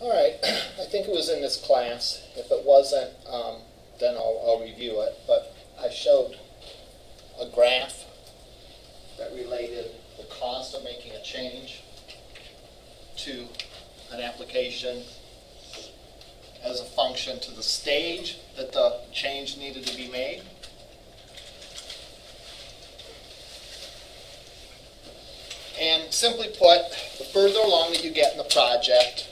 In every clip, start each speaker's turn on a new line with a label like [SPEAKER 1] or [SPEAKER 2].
[SPEAKER 1] All right, I think it was in this class. If it wasn't, um, then I'll, I'll review it. But I showed a graph that related the cost of making a change to an application as a function to the stage that the change needed to be made. And simply put, the further along that you get in the project,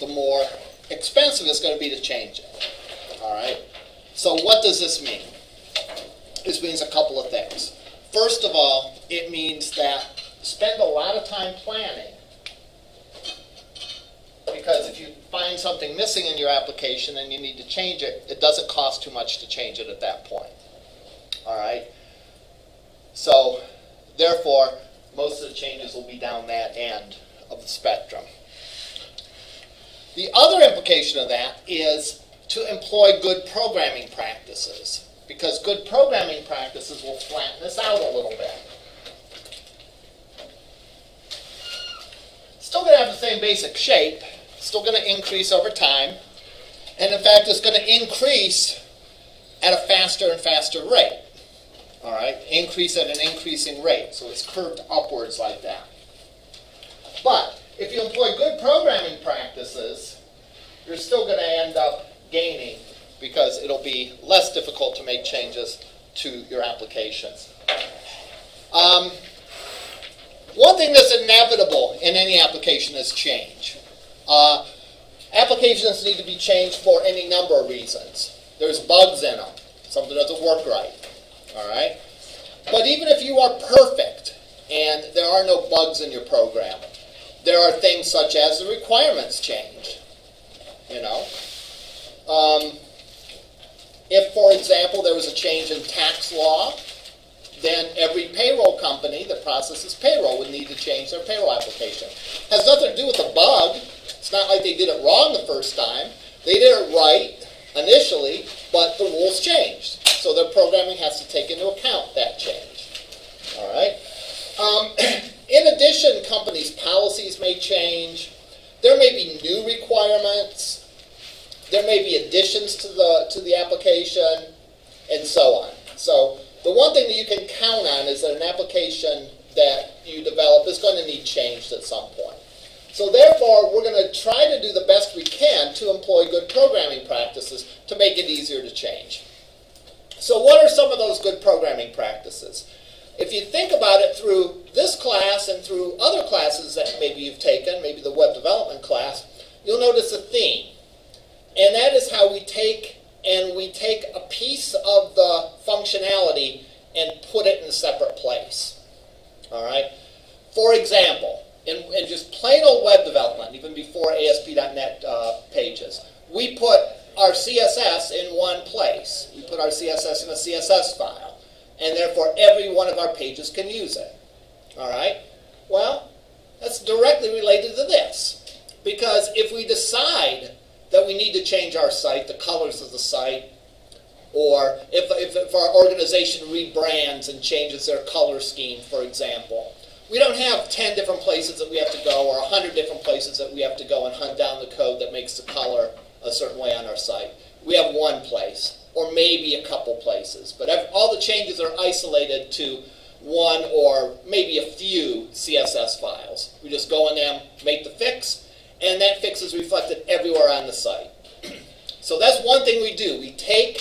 [SPEAKER 1] the more expensive it's going to be to change it. All right? So what does this mean? This means a couple of things. First of all, it means that spend a lot of time planning because if you find something missing in your application and you need to change it, it doesn't cost too much to change it at that point. All right? So, therefore, most of the changes will be down that end of the spectrum. The other implication of that is to employ good programming practices because good programming practices will flatten this out a little bit. Still going to have the same basic shape, still going to increase over time, and in fact it's going to increase at a faster and faster rate. All right, increase at an increasing rate, so it's curved upwards like that. But if you employ good programming practices, you're still going to end up gaining because it'll be less difficult to make changes to your applications. Um, one thing that's inevitable in any application is change. Uh, applications need to be changed for any number of reasons. There's bugs in them. Something doesn't work right. All right? But even if you are perfect and there are no bugs in your program, there are things such as the requirements change. You know? Um, if, for example, there was a change in tax law, then every payroll company that processes payroll would need to change their payroll application. Has nothing to do with the bug. It's not like they did it wrong the first time. They did it right initially, but the rules changed. So their programming has to take into account that change. All right. Um, in addition, companies' policies may change. There may be new requirements. There may be additions to the to the application, and so on. So the one thing that you can count on is that an application that you develop is going to need changed at some point. So therefore, we're going to try to do the best we can to employ good programming practices to make it easier to change. So what are some of those good programming practices? If you think about it through this class and through other classes that maybe you've taken, maybe the web development class, you'll notice a theme. And that is how we take and we take a piece of the functionality and put it in a separate place. All right? For example, in, in just plain old web development, even before ASP.NET uh, pages, we put our CSS in one place. We put our CSS in a CSS file. And therefore, every one of our pages can use it. All right? Well, that's directly related to this. Because if we decide that we need to change our site, the colors of the site, or if, if, if our organization rebrands and changes their color scheme, for example. We don't have 10 different places that we have to go or 100 different places that we have to go and hunt down the code that makes the color a certain way on our site. We have one place, or maybe a couple places. But all the changes are isolated to one or maybe a few CSS files. We just go in them, make the fix, and that fix is reflected everywhere on the site. so that's one thing we do. We take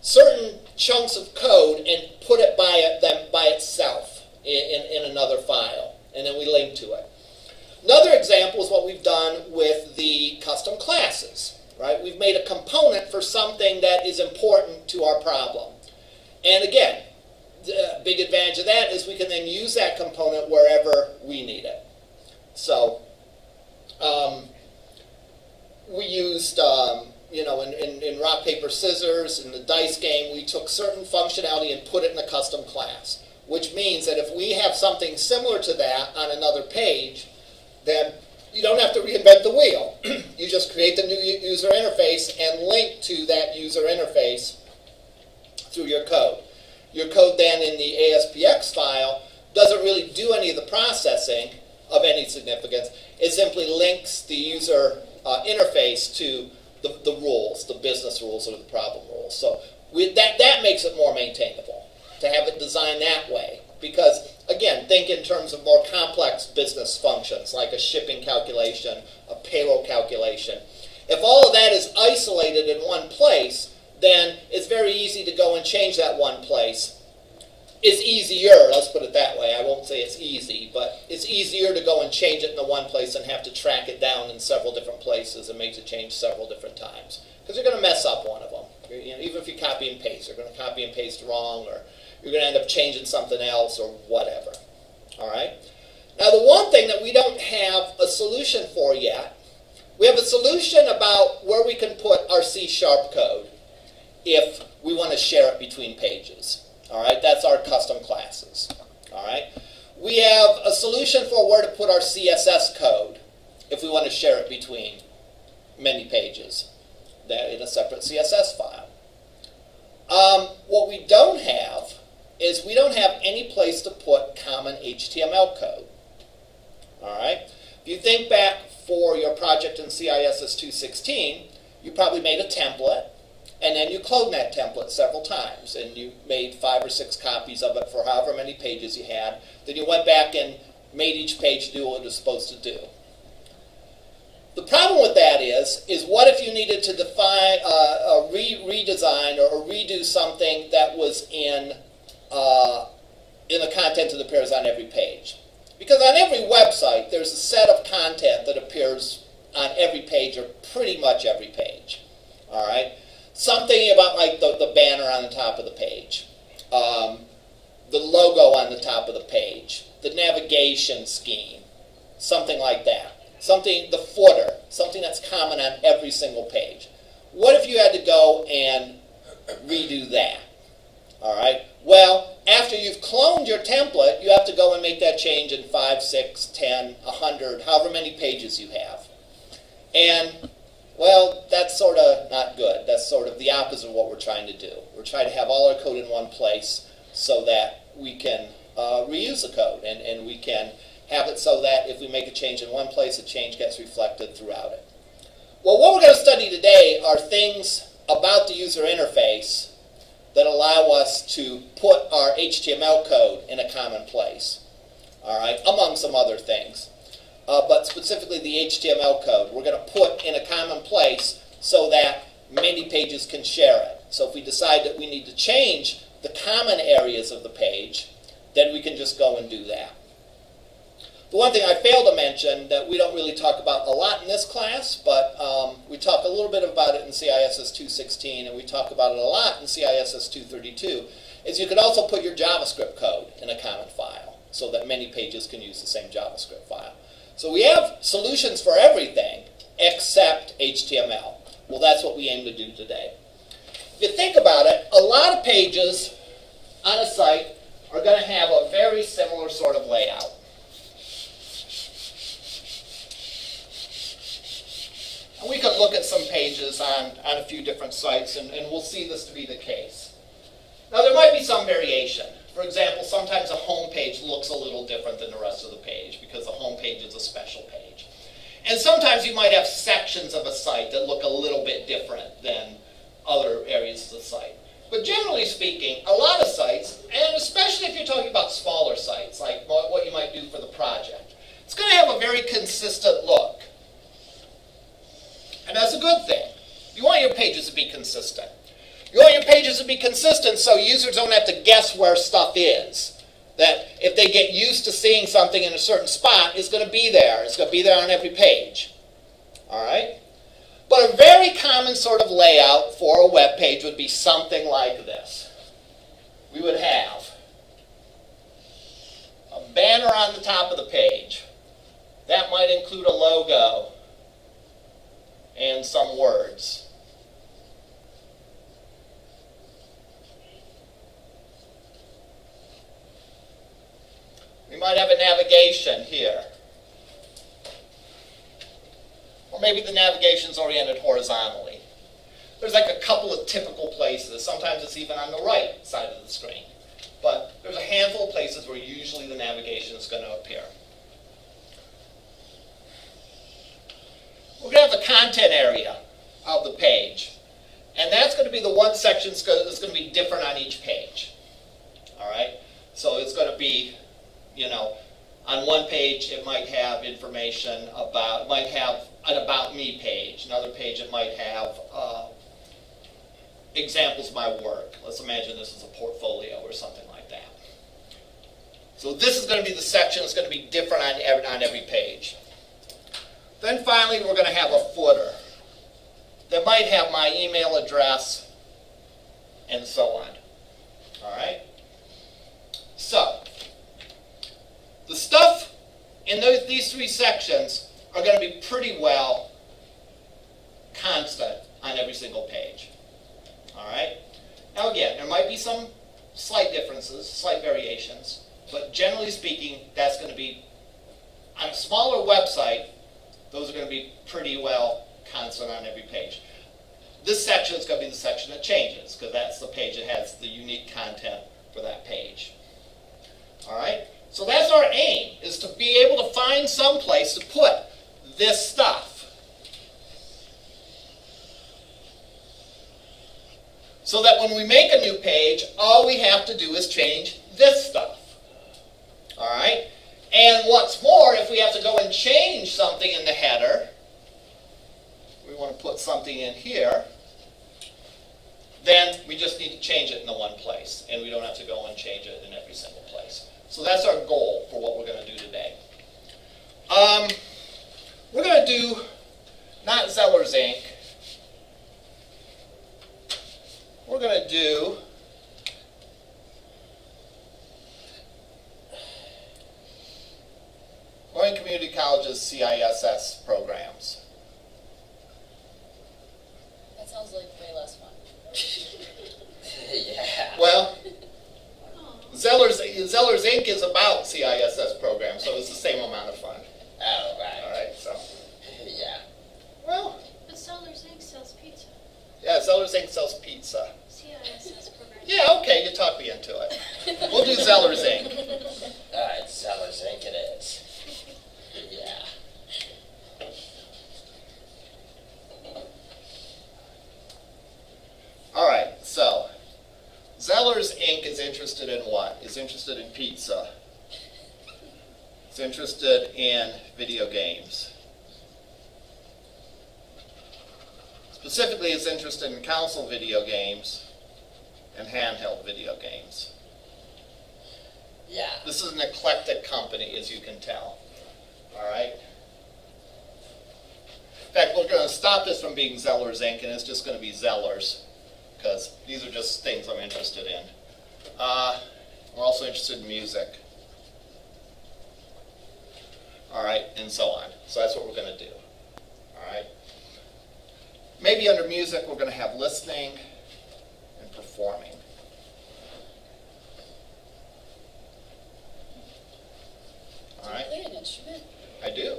[SPEAKER 1] certain chunks of code and put it by, it, them by itself in, in, in another file, and then we link to it. Another example is what we've done with the custom classes. Right? We've made a component for something that is important to our problem. And again, the big advantage of that is we can then use that component wherever we need it. So um, we used, um, you know, in, in, in, rock, paper, scissors, in the dice game, we took certain functionality and put it in a custom class, which means that if we have something similar to that on another page, then you don't have to reinvent the wheel. Just create the new user interface and link to that user interface through your code. Your code then in the ASPX file doesn't really do any of the processing of any significance. It simply links the user uh, interface to the, the rules, the business rules or the problem rules. So we, that, that makes it more maintainable to have it designed that way. Because, again, think in terms of more complex business functions like a shipping calculation, a payroll calculation. If all of that is isolated in one place, then it's very easy to go and change that one place. It's easier, let's put it that way. I won't say it's easy, but it's easier to go and change it in the one place and have to track it down in several different places and make the change several different times. Because you're going to mess up one of them. You know, even if you copy and paste, you're going to copy and paste wrong, or you're going to end up changing something else, or whatever. All right? Now, the one thing that we don't have a solution for yet, we have a solution about where we can put our C-sharp code if we want to share it between pages. All right, that's our custom classes. All right, we have a solution for where to put our CSS code if we want to share it between many pages that in a separate CSS file. Um, what we don't have is we don't have any place to put common HTML code. All right, if you think back for your project in CISS 216, you probably made a template and then you cloned that template several times, and you made five or six copies of it for however many pages you had. Then you went back and made each page do what it was supposed to do. The problem with that is, is what if you needed to define uh, a re redesign or redo something that was in uh, in the content that appears on every page? Because on every website, there's a set of content that appears on every page or pretty much every page. All right something about like the, the banner on the top of the page, um, the logo on the top of the page, the navigation scheme, something like that. Something, the footer, something that's common on every single page. What if you had to go and redo that? All right. Well, after you've cloned your template, you have to go and make that change in 5, 6, 10, 100, however many pages you have. And well, that's sort of not good. That's sort of the opposite of what we're trying to do. We're trying to have all our code in one place so that we can uh, reuse the code and, and we can have it so that if we make a change in one place, the change gets reflected throughout it. Well, what we're going to study today are things about the user interface that allow us to put our HTML code in a common place, all right, among some other things uh, but specifically the HTML code. We're going to put in a common place so that many pages can share it. So if we decide that we need to change the common areas of the page, then we can just go and do that. The one thing I failed to mention that we don't really talk about a lot in this class, but um, we talk a little bit about it in CISS 216 and we talk about it a lot in CISS 232, is you could also put your JavaScript code in a common file so that many pages can use the same JavaScript file. So we have solutions for everything except HTML. Well, that's what we aim to do today. If you think about it, a lot of pages on a site are going to have a very similar sort of layout. We can look at some pages on, on a few different sites, and, and we'll see this to be the case. Now, there might be some variation. For example, sometimes a home page looks a little different than the rest of the page because the home page is a special page. And sometimes you might have sections of a site that look a little bit different than other areas of the site. But generally speaking, a lot of sites, and especially if you're talking about smaller sites, like what you might do for the project, it's going to have a very consistent look. And that's a good thing. You want your pages to be consistent. You want your pages to be consistent so users don't have to guess where stuff is. That if they get used to seeing something in a certain spot, it's going to be there. It's going to be there on every page. All right? But a very common sort of layout for a web page would be something like this. We would have a banner on the top of the page. That might include a logo and some words. We might have a navigation here. Or maybe the navigation is oriented horizontally. There's like a couple of typical places. Sometimes it's even on the right side of the screen. But there's a handful of places where usually the navigation is going to appear. We're going to have the content area of the page. And that's going to be the one section that's going to be different on each page. All right? So it's going to be, you know, on one page it might have information about, might have an About Me page. Another page it might have uh, examples of my work. Let's imagine this is a portfolio or something like that. So this is going to be the section that's going to be different on every, on every page. Then finally, we're going to have a footer that might have my email address and so on. All right? So, the stuff in those, these three sections are going to be pretty well constant on every single page. All right? Now again, there might be some slight differences, slight variations, but generally speaking, that's going to be, on a smaller website, those are going to be pretty well constant on every page. This section is going to be the section that changes, because that's the page that has the unique content for that page. All right? So that's our aim, is to be able to find some place to put this stuff. So that when we make a new page, all we have to do is change this stuff. All right? And what's more, if we have to go and change something in the header, we want to put something in here, then we just need to change it in the one place. And we don't have to go and change it in every single place. So that's our goal for what we're going to do today. Um, we're going to do not Zeller's Inc. We're going to do Lorain Community College's CISS programs.
[SPEAKER 2] That sounds like way less fun.
[SPEAKER 3] yeah.
[SPEAKER 1] Well, Zeller's, Zeller's Inc. is about CISS programs, so it's the same amount of fun.
[SPEAKER 3] Oh, right.
[SPEAKER 1] All right, so,
[SPEAKER 3] Yeah.
[SPEAKER 1] well,
[SPEAKER 4] But Zeller's Inc. sells pizza.
[SPEAKER 1] yeah, Zeller's Inc. sells pizza.
[SPEAKER 4] CISS program.
[SPEAKER 1] Yeah, okay, you talked me into it. We'll do Zeller's Inc.
[SPEAKER 3] All right, Zeller's Inc. it is. Yeah.
[SPEAKER 1] All right, so Zeller's Inc. is interested in what? Is interested in pizza. It's interested in video games. Specifically, it's interested in console video games and handheld video games.
[SPEAKER 3] Yeah.
[SPEAKER 1] This is an eclectic company, as you can tell. All right? In fact, we're going to stop this from being Zeller's Inc., and it's just going to be Zellers, because these are just things I'm interested in. Uh, we're also interested in music. All right, and so on. So that's what we're going to do. All right? Maybe under music, we're going to have listening and performing. All right?
[SPEAKER 2] Do you Play an instrument?
[SPEAKER 1] I do.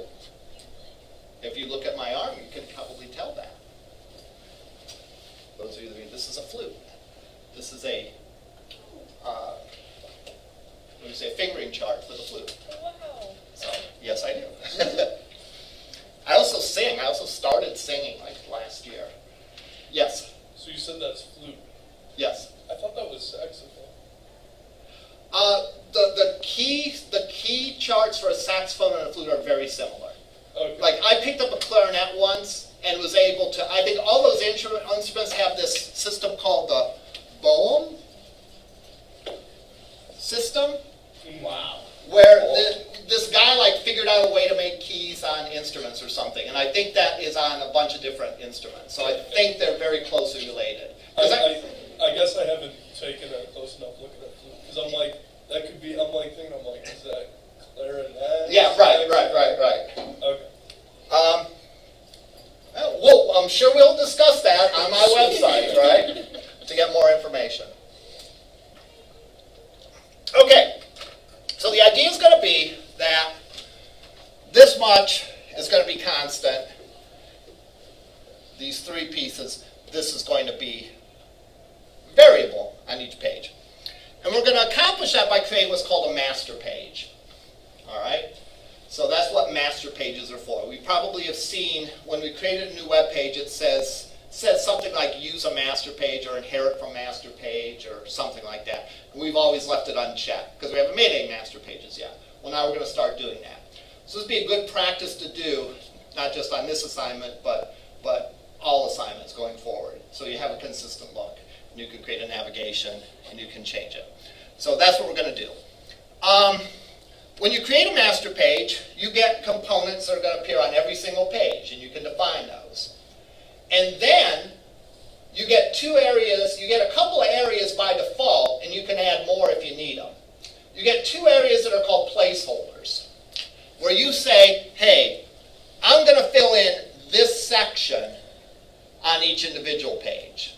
[SPEAKER 1] If you look at my arm, you can probably tell that. Those of you that read, this is a flute. This is a, uh, do you say, fingering chart for the flute.
[SPEAKER 2] Wow.
[SPEAKER 1] So, yes, I do. I also sing. I also started singing like last year. Yes,
[SPEAKER 5] So you said that's flute.
[SPEAKER 1] yes.
[SPEAKER 5] I thought that was saxophone.
[SPEAKER 1] Uh, the, the key the key charts for a saxophone and a flute are very similar.
[SPEAKER 5] Okay.
[SPEAKER 1] Like I picked up a clarinet once and was able to. I think all those instrument, instruments have this system called the Boehm system,
[SPEAKER 3] Wow.
[SPEAKER 1] where the, this guy like figured out a way to make keys on instruments or something, and I think that is on a bunch of different instruments. So I think they're very closely related.
[SPEAKER 5] I,
[SPEAKER 1] I-
[SPEAKER 5] I, guess I haven't taken a close enough look at that because I'm like that could be. I'm like thinking. I'm like, is that?
[SPEAKER 1] Yeah, right, right, right, right.
[SPEAKER 5] Okay.
[SPEAKER 1] Um, well, I'm sure we'll discuss that on my website, right? To get more information. Okay, so the idea is going to be that this much is going to be constant. These three pieces, this is going to be variable on each page. And we're going to accomplish that by creating what's called a master page. All right? So that's what master pages are for. We probably have seen when we created a new web page, it says says something like use a master page or inherit from master page or something like that. And we've always left it unchecked because we haven't made any master pages yet. Well, now we're going to start doing that. So this would be a good practice to do, not just on this assignment, but but all assignments going forward. So you have a consistent look. And you can create a navigation and you can change it. So that's what we're going to do. Um, when you create a master page, you get components that are going to appear on every single page, and you can define those. And then you get two areas, you get a couple of areas by default, and you can add more if you need them. You get two areas that are called placeholders, where you say, hey, I'm going to fill in this section on each individual page.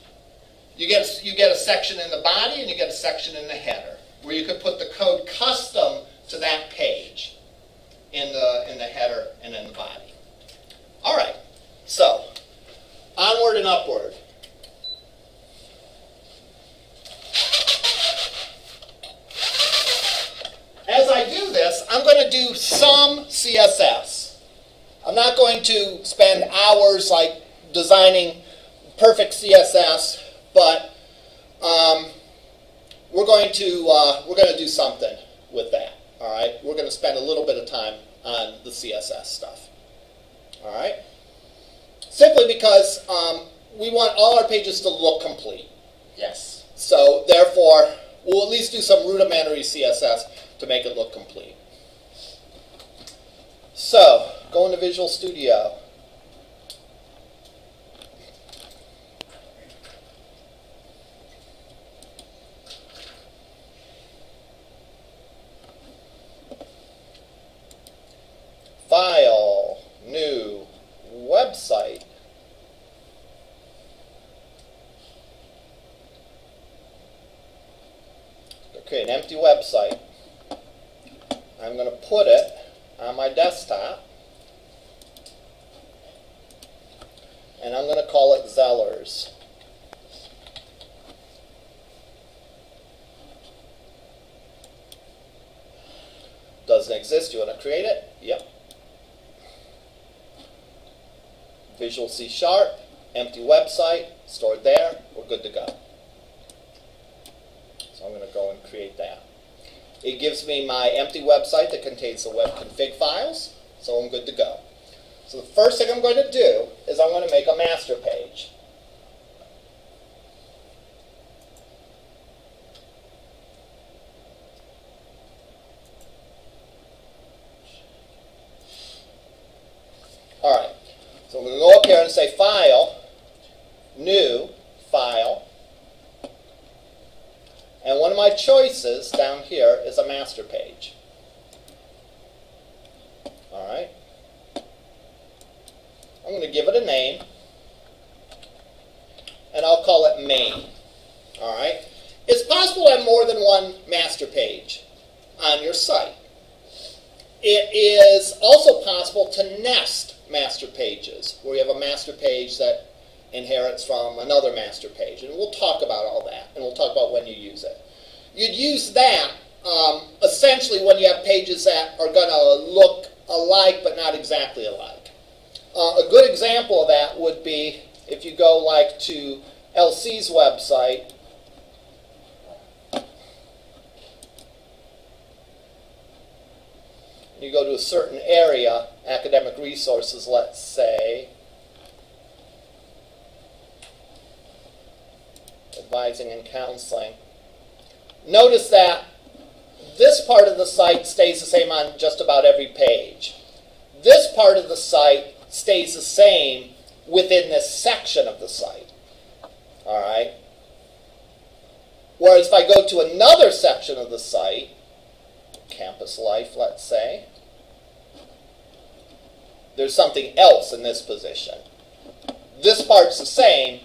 [SPEAKER 1] You get, you get a section in the body and you get a section in the header, where you could put the code custom to that page in the, in the header and in the body. All right, so onward and upward. As I do this, I'm going to do some CSS. I'm not going to spend hours like designing perfect CSS, but um, we're going to uh, we're going to do something with that. All right, we're going to spend a little bit of time on the CSS stuff. All right, simply because um, we want all our pages to look complete.
[SPEAKER 3] Yes.
[SPEAKER 1] So therefore, we'll at least do some rudimentary CSS to make it look complete. So, go into Visual Studio. File, New, Website. create an empty website. I'm going to put it on my desktop. And I'm going to call it Zellers. Doesn't exist. You want to create it? Yep. Visual C Sharp, empty website, stored there. We're good to go. So I'm going to go and create that. It gives me my empty website that contains the web config files, so I'm good to go. So the first thing I'm going to do is I'm going to make a master page. All right, so I'm going to go up here and say File, New, File, and one of choices down here is a master page. All right. I'm going to give it a name, and I'll call it main. All right. It's possible to have more than one master page on your site. It is also possible to nest master pages, where you have a master page that inherits from another master page. And we'll talk about all that, and we'll talk about when you use it. You'd use that um, essentially when you have pages that are going to look alike but not exactly alike. Uh, a good example of that would be if you go like to LC's website, you go to a certain area, academic resources, let's say, advising and counseling. Notice that this part of the site stays the same on just about every page. This part of the site stays the same within this section of the site. All right? Whereas if I go to another section of the site, campus life, let's say, there's something else in this position. This part's the same.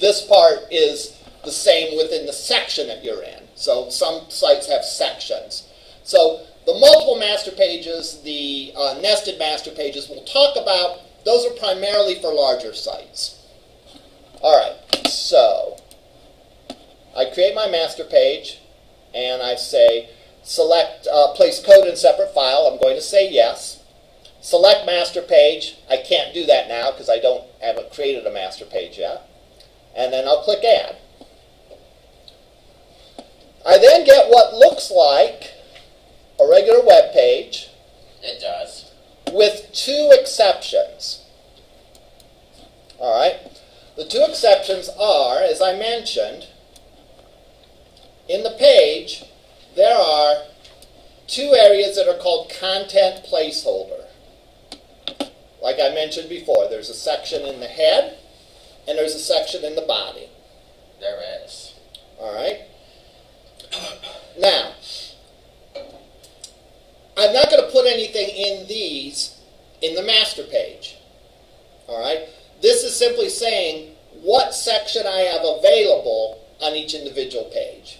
[SPEAKER 1] This part is the same within the section that you're in. So some sites have sections. So the multiple master pages, the uh, nested master pages, we'll talk about. Those are primarily for larger sites. All right, so I create my master page, and I say select uh, place code in separate file. I'm going to say yes. Select master page. I can't do that now because I don't haven't created a master page yet. And then I'll click add. I then get what looks like a regular web page
[SPEAKER 3] It does.
[SPEAKER 1] with two exceptions. All right. The two exceptions are, as I mentioned, in the page, there are two areas that are called content placeholder. Like I mentioned before, there's a section in the head and there's a section in the body.
[SPEAKER 3] There is.
[SPEAKER 1] All right. Now, I'm not going to put anything in these in the master page. All right. This is simply saying what section I have available on each individual page.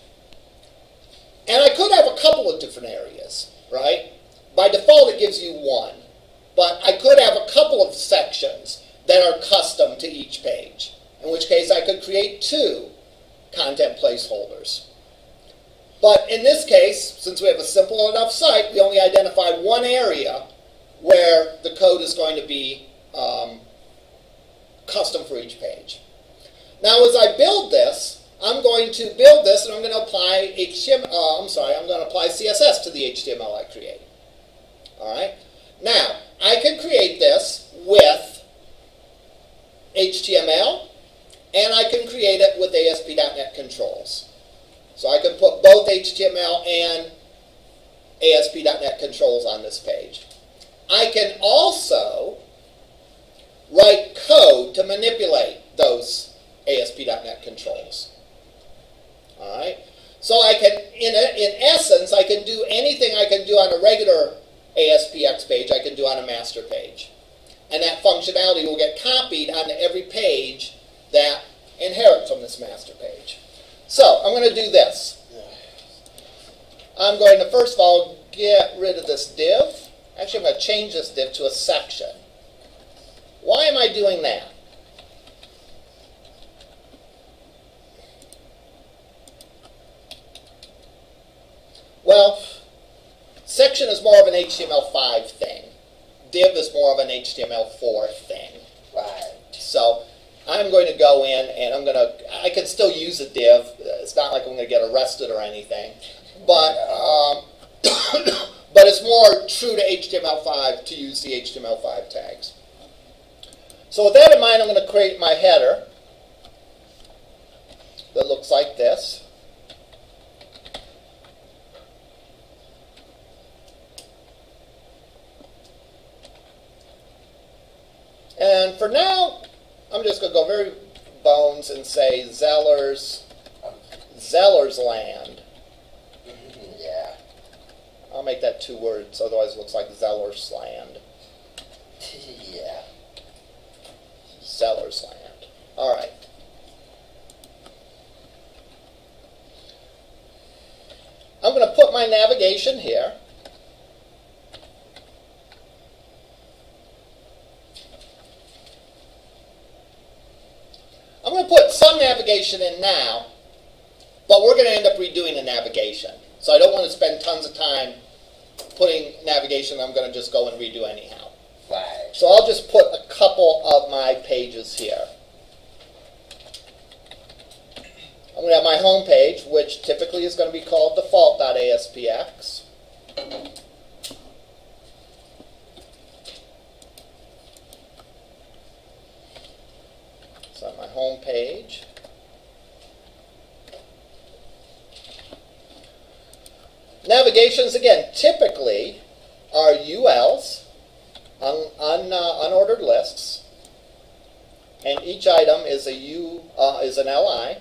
[SPEAKER 1] And I could have a couple of different areas, right? By default, it gives you one. But I could have a couple of sections that are custom to each page, in which case I could create two content placeholders. But in this case, since we have a simple enough site, we only identify one area where the code is going to be um, custom for each page. Now, as I build this, I'm going to build this and I'm going to apply HTML. Uh, I'm sorry, I'm going to apply CSS to the HTML I create. All right. Now, I can create this with HTML, and I can create it with ASP.NET controls. So I can put both HTML and ASP.NET controls on this page. I can also write code to manipulate those ASP.NET controls. All right. So I can, in, a, in essence, I can do anything I can do on a regular ASPX page, I can do on a master page. And that functionality will get copied onto every page that inherits from this master page. So I'm going to do this. I'm going to first of all get rid of this div. Actually, I'm going to change this div to a section. Why am I doing that? Well, section is more of an HTML5 thing. Div is more of an HTML4 thing.
[SPEAKER 3] Right.
[SPEAKER 1] So I'm going to go in and I'm going to, I can still use a div. It's not like I'm going to get arrested or anything. But, um, but it's more true to HTML5 to use the HTML5 tags. So with that in mind, I'm going to create my header that looks like this. And for now, I'm just going to go very bones and say Zeller's, Zeller's land.
[SPEAKER 3] Yeah.
[SPEAKER 1] I'll make that two words, otherwise it looks like Zeller's land.
[SPEAKER 3] yeah.
[SPEAKER 1] Zeller's land. All right. I'm going to put my navigation here. I'm going to put some navigation in now, but we're going to end up redoing the navigation. So I don't want to spend tons of time putting navigation I'm going to just go and redo anyhow.
[SPEAKER 3] Right.
[SPEAKER 1] So I'll just put a couple of my pages here. I'm going to have my home page, which typically is going to be called default.aspx. So my home page. Navigations, again, typically are ULs, un, un, uh, unordered lists, and each item is a U uh, is an LI.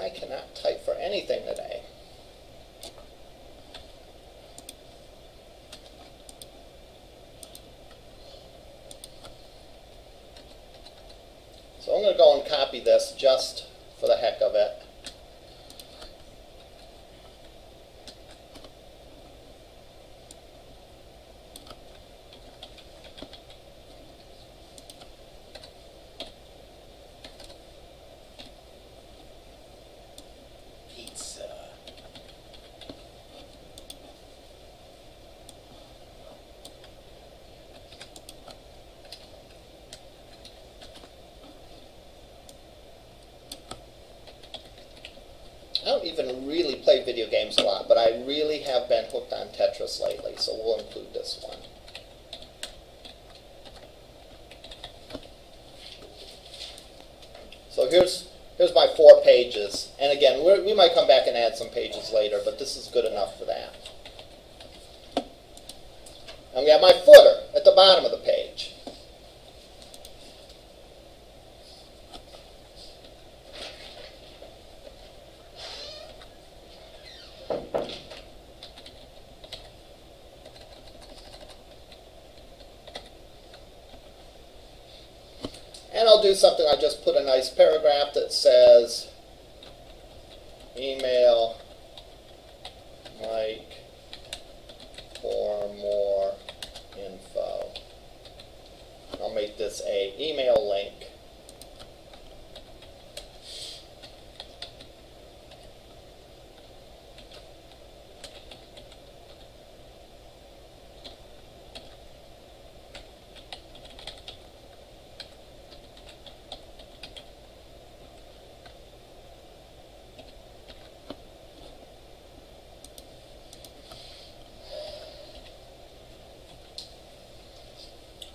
[SPEAKER 1] I cannot type for anything today. So I'm going to go and copy this just for the heck of it. don't even really play video games a lot, but I really have been hooked on Tetris lately, so we'll include this one. So here's here's my four pages, and again, we might come back and add some pages later, but this is good enough for that. And we have my footer at the bottom of the page. And I'll do something, I just put a nice paragraph that says, email Mike for more info. I'll make this a email link.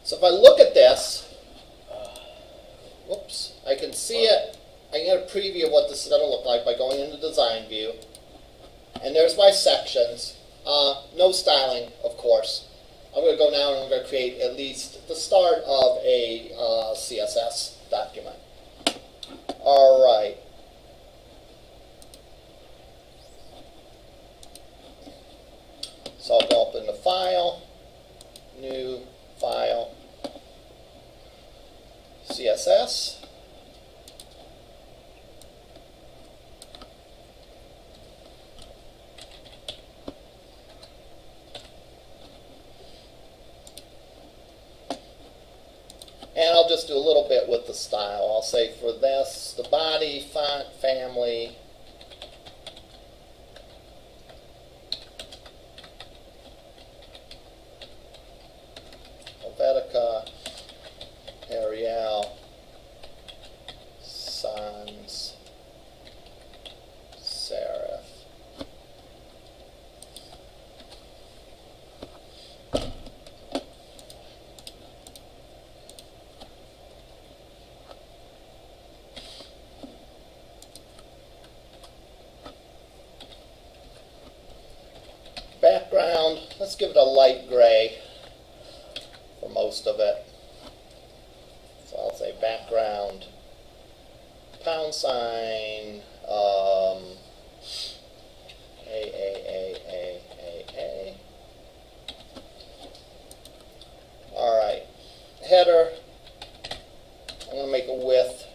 [SPEAKER 1] So if I look at this, whoops, I can see it. I can get a preview of what this is going to look like by going into design view. And there's my sections. Uh, no styling, of course. I'm going to go now and I'm going to create at least the start of a uh, CSS document. All right. So I'll go up into File, New, File, CSS. And I'll just do a little bit with the style. I'll say for this, the body, font, family, Helvetica, Arial, Sans, Serif. Background, let's give it a light gray for most of it. So I'll say background, pound sign, um, A, A, A, A, A, A. All right, header, I'm going to make a width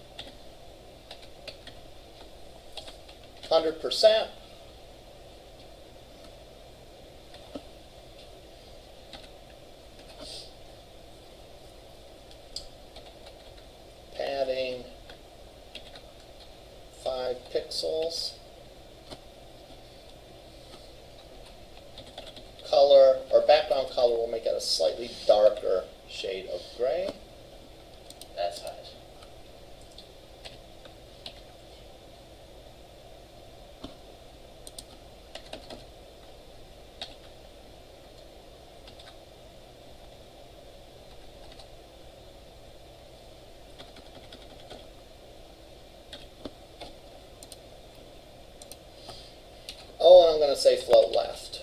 [SPEAKER 1] 100%. padding five pixels. Color or background color will make it a slightly darker shade of gray.
[SPEAKER 3] That's fine.
[SPEAKER 1] Oh, and I'm going to say float left.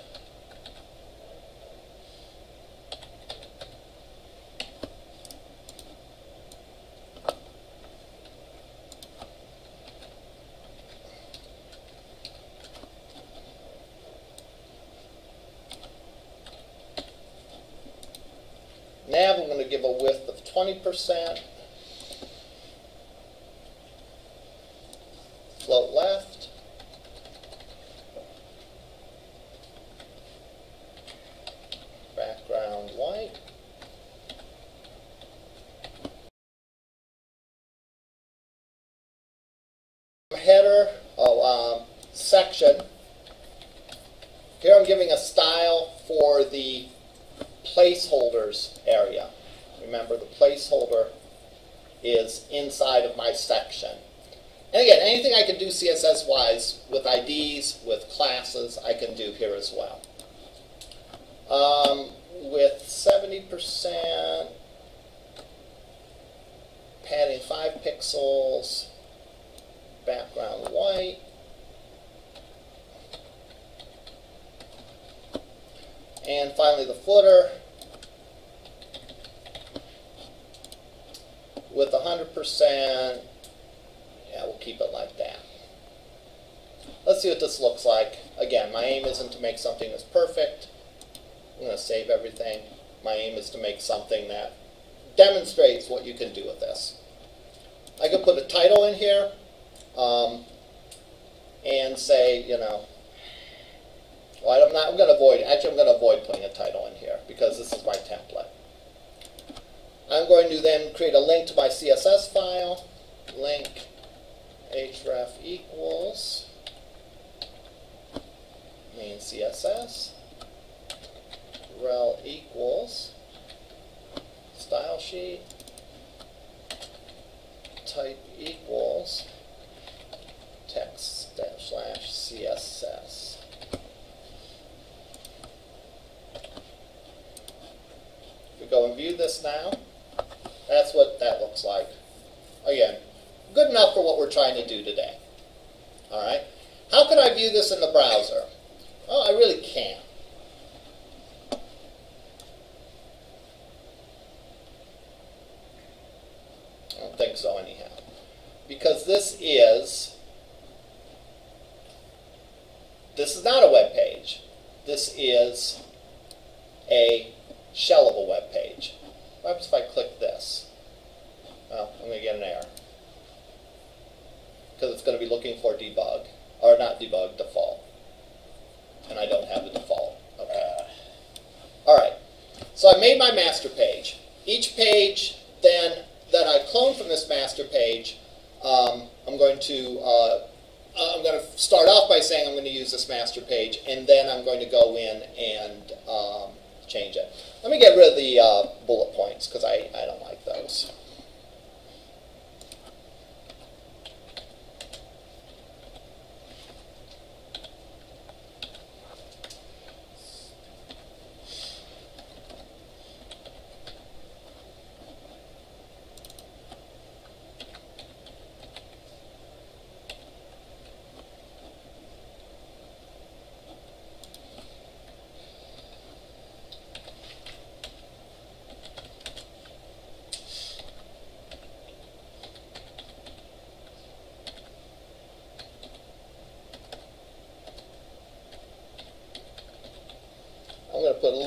[SPEAKER 1] Now I'm going to give a width of 20%. Float left. Background white. Header, oh, um, section. Here I'm giving a style for the placeholders area. Remember, the placeholder is inside of my section. And again, anything I can do CSS wise with IDs, with classes, I can do here as well. Um, with 70%, padding 5 pixels, background white. And finally the footer with 100%, yeah, we'll keep it like that. Let's see what this looks like. Again, my aim isn't to make something that's perfect. I'm going to save everything. My aim is to make something that demonstrates what you can do with this. I could put a title in here um, and say, you know, well, I'm not. I'm going to avoid. Actually, I'm going to avoid putting a title in here because this is my template. I'm going to then create a link to my CSS file. Link href equals main CSS rel equals style sheet type equals text slash CSS. We go and view this now, that's what that looks like. Again, good enough for what we're trying to do today. All right. How can I view this in the browser? Oh, I really can't. I don't think so anyhow. Because this is this is not a web page. This is a shell of a web page. What happens if I click this? Well, I'm going to get an error. Because it's going to be looking for debug, or not debug, default. And I don't have the default. Okay. All right. So I made my master page. Each page then that I clone from this master page, um, I'm going to uh, I'm going to start off by saying I'm going to use this master page, and then I'm going to go in and um, change it. Let me get rid of the uh, bullet points because I, I don't like those.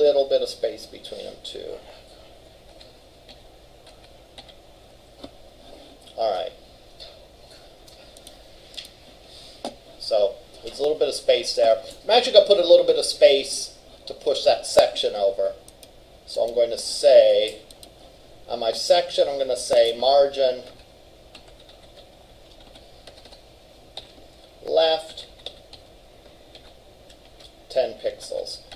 [SPEAKER 1] Little bit of space between them too. All right. So there's a little bit of space there. I'm actually going to put a little bit of space to push that section over. So I'm going to say, on my section, I'm going to say margin left 10 pixels.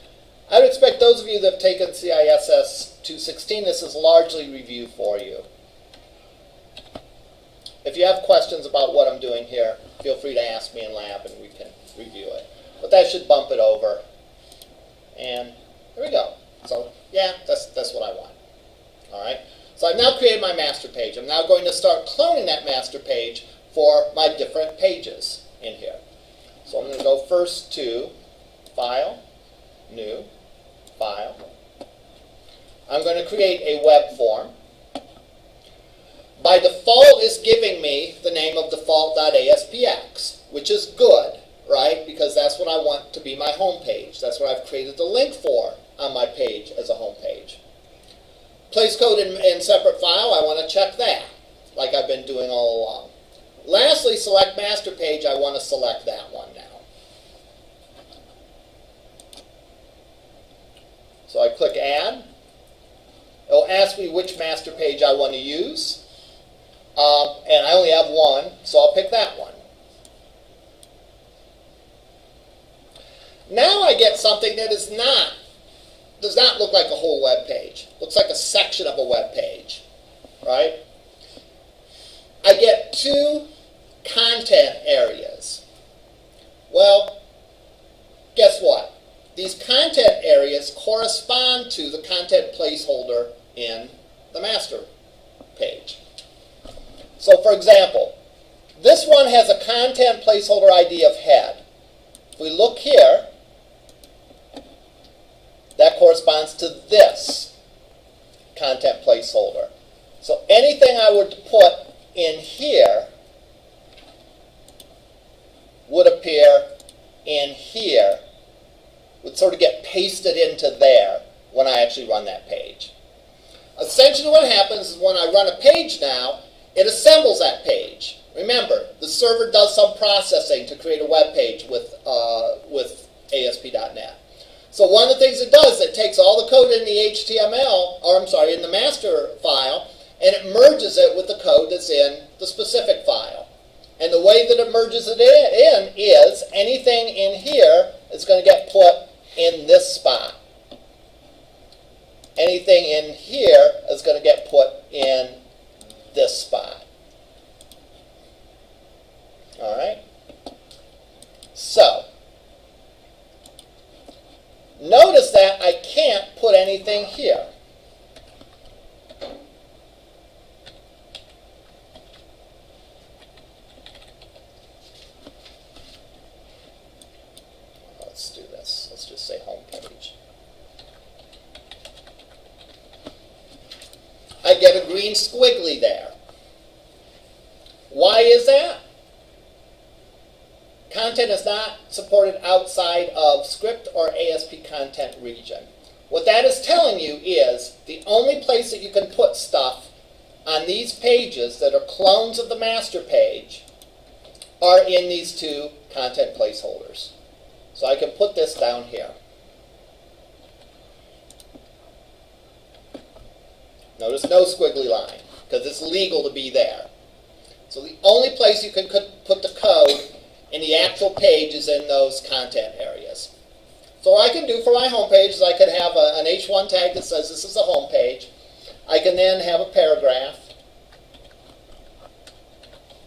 [SPEAKER 1] I would expect those of you that have taken CISS 216, this is largely review for you. If you have questions about what I'm doing here, feel free to ask me in lab and we can review it. But that should bump it over. And there we go. So yeah, that's, that's what I want. All right. So I've now created my master page. I'm now going to start cloning that master page for my different pages in here. So I'm going to go first to File, New, File. I'm going to create a web form. By default, it's giving me the name of default.aspx, which is good, right? Because that's what I want to be my home page. That's what I've created the link for on my page as a home page. Place code in, in separate file, I want to check that, like I've been doing all along. Lastly, select master page, I want to select that one now. So I click add. It'll ask me which master page I want to use. Um, and I only have one, so I'll pick that one. Now I get something that is not, does not look like a whole web page. Looks like a section of a web page, right? I get two content areas. Well, guess what? These content areas correspond to the content placeholder in the master page. So for example, this one has a content placeholder ID of head. If we look here, that corresponds to this content placeholder. So anything I were to put in here would appear in here, sort of get pasted into there when I actually run that page. Essentially what happens is when I run a page now, it assembles that page. Remember, the server does some processing to create a web page with, uh, with ASP.NET. So one of the things it does, it takes all the code in the HTML, or I'm sorry, in the master file, and it merges it with the code that's in the specific file. And the way that it merges it in is anything in here is going to get put in this spot. Anything in here is going to get put in this spot. All right? So, notice that I can't put anything here. Let's do this. Let's say home page. I get a green squiggly there. Why is that? Content is not supported outside of script or ASP content region. What that is telling you is the only place that you can put stuff on these pages that are clones of the master page are in these two content placeholders. So I can put this down here. Notice no squiggly line, because it's legal to be there. So the only place you can put the code in the actual page is in those content areas. So what I can do for my home page is I could have a, an H1 tag that says this is a home page. I can then have a paragraph.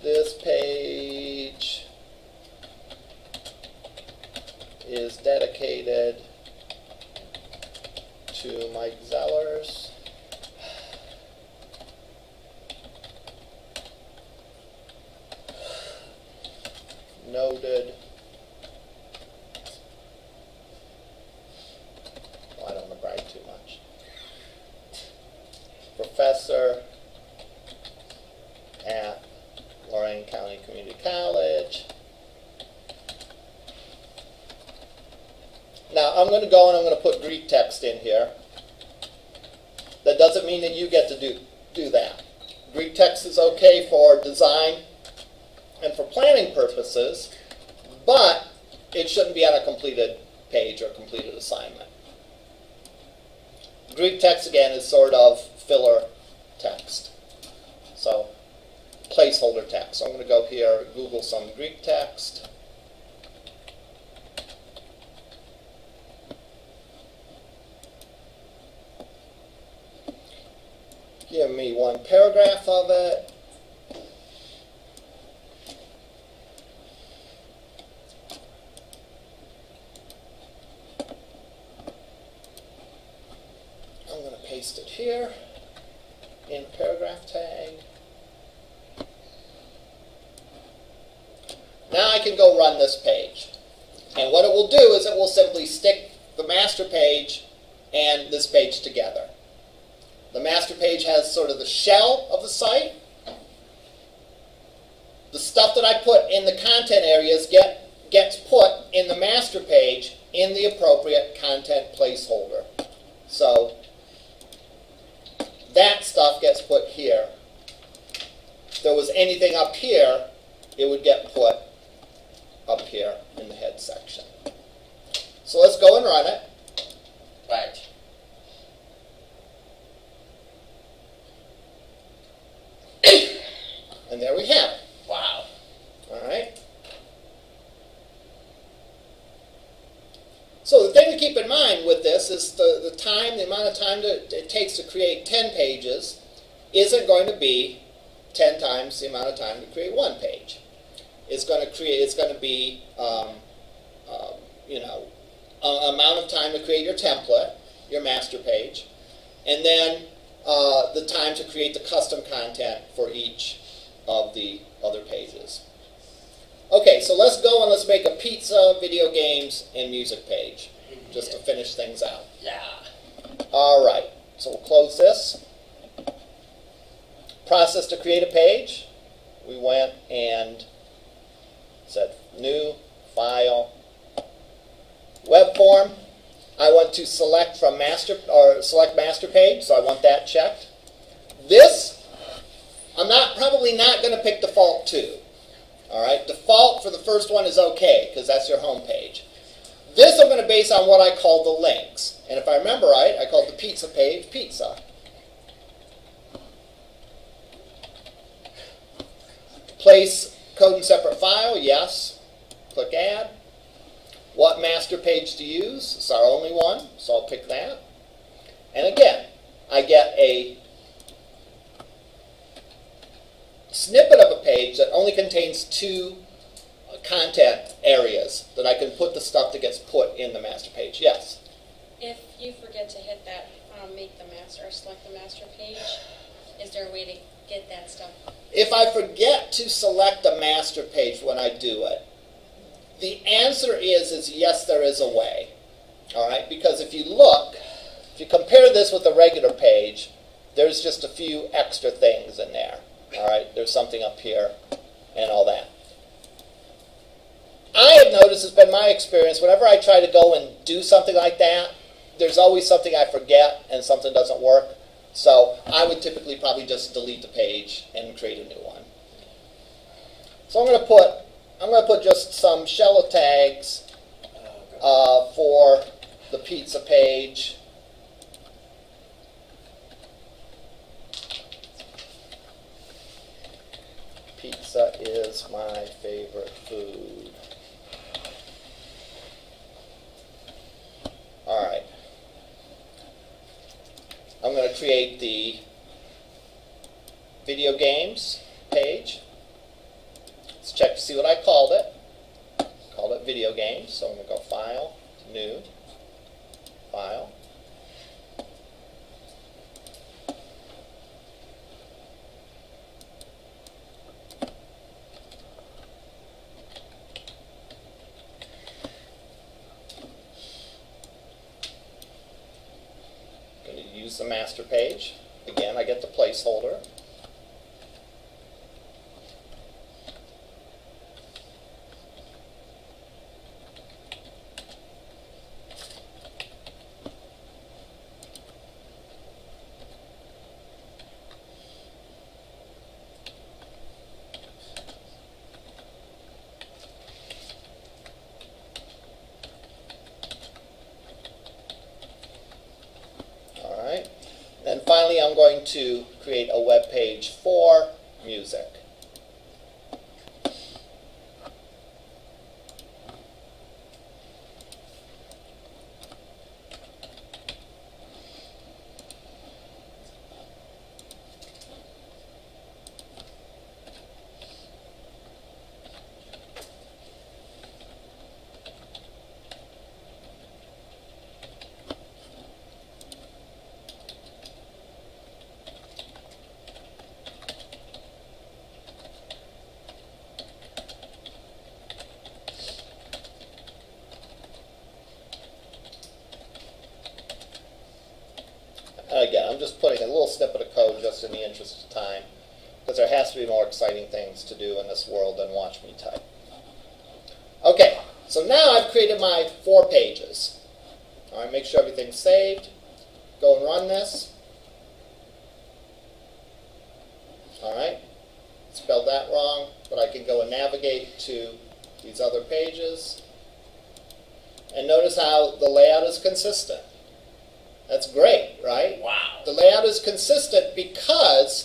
[SPEAKER 1] This page is dedicated to Mike Zellers. Noted. Well, I don't want to brag too much. Professor at Lorain County Community College. Now, I'm going to go and I'm going to put Greek text in here. That doesn't mean that you get to do, do that. Greek text is okay for design and for planning purposes, but it shouldn't be on a completed page or completed assignment. Greek text, again, is sort of filler text. So, placeholder text. So I'm going to go here, Google some Greek text. Give one paragraph of it. I'm going to paste it here in paragraph tag. Now I can go run this page. And what it will do is it will simply stick the master page and this page together. The master page has sort of the shell of the site. The stuff that I put in the content areas get, gets put in the master page in the appropriate content placeholder. So that stuff gets put here. If there was anything up here, it would get put up here in the head section. So let's go and run it.
[SPEAKER 3] Right.
[SPEAKER 1] And there we have it.
[SPEAKER 3] Wow.
[SPEAKER 1] All right. So the thing to keep in mind with this is the, the time, the amount of time that it takes to create 10 pages isn't going to be 10 times the amount of time to create one page. It's going to create. It's going to be, um, um, you know, a amount of time to create your template, your master page, and then uh, the time to create the custom content for each of the other pages. Okay, so let's go and let's make a pizza, video games, and music page, just to finish things out.
[SPEAKER 3] Yeah.
[SPEAKER 1] All right, so we'll close this. Process to create a page. We went and said new, file, web form. I want to select from master or select master page, so I want that checked. This, I'm not probably not going to pick default two. All right, default for the first one is okay because that's your home page. This I'm going to base on what I call the links. And if I remember right, I called the pizza page pizza. Place code in separate file, yes. Click add. What master page to use? It's our only one, so I'll pick that. And again, I get a snippet of a page that only contains two content areas that I can put the stuff that gets put in the master page. Yes?
[SPEAKER 2] If you forget to hit that, um, make the master, or select the master page, is there a way to get that stuff?
[SPEAKER 1] If I forget to select a master page when I do it, the answer is is yes, there is a way. All right, because if you look, if you compare this with a regular page, there's just a few extra things in there. All right, there's something up here and all that. I have noticed, it's been my experience, whenever I try to go and do something like that, there's always something I forget and something doesn't work. So I would typically probably just delete the page and create a new one. So I'm going to put I'm going to put just some shell tags uh, for the pizza page. Pizza is my favorite food. All right. I'm going to create the video games page. Let's check to see what I called it. Called it video games. So I'm going to go File, New, File. The master page. Again, I get the placeholder. All right. Then finally, I'm going to create a web page for music. Again, I'm just putting a little snippet of code just in the interest of time, because there has to be more exciting things to do in this world than watch me type. Okay, so now I've created my four pages. All right, make sure everything's saved. Go and run this. All right, spelled that wrong, but I can go and navigate to these other pages. And notice how the layout is consistent. That's great, right?
[SPEAKER 3] Wow.
[SPEAKER 1] The layout is consistent because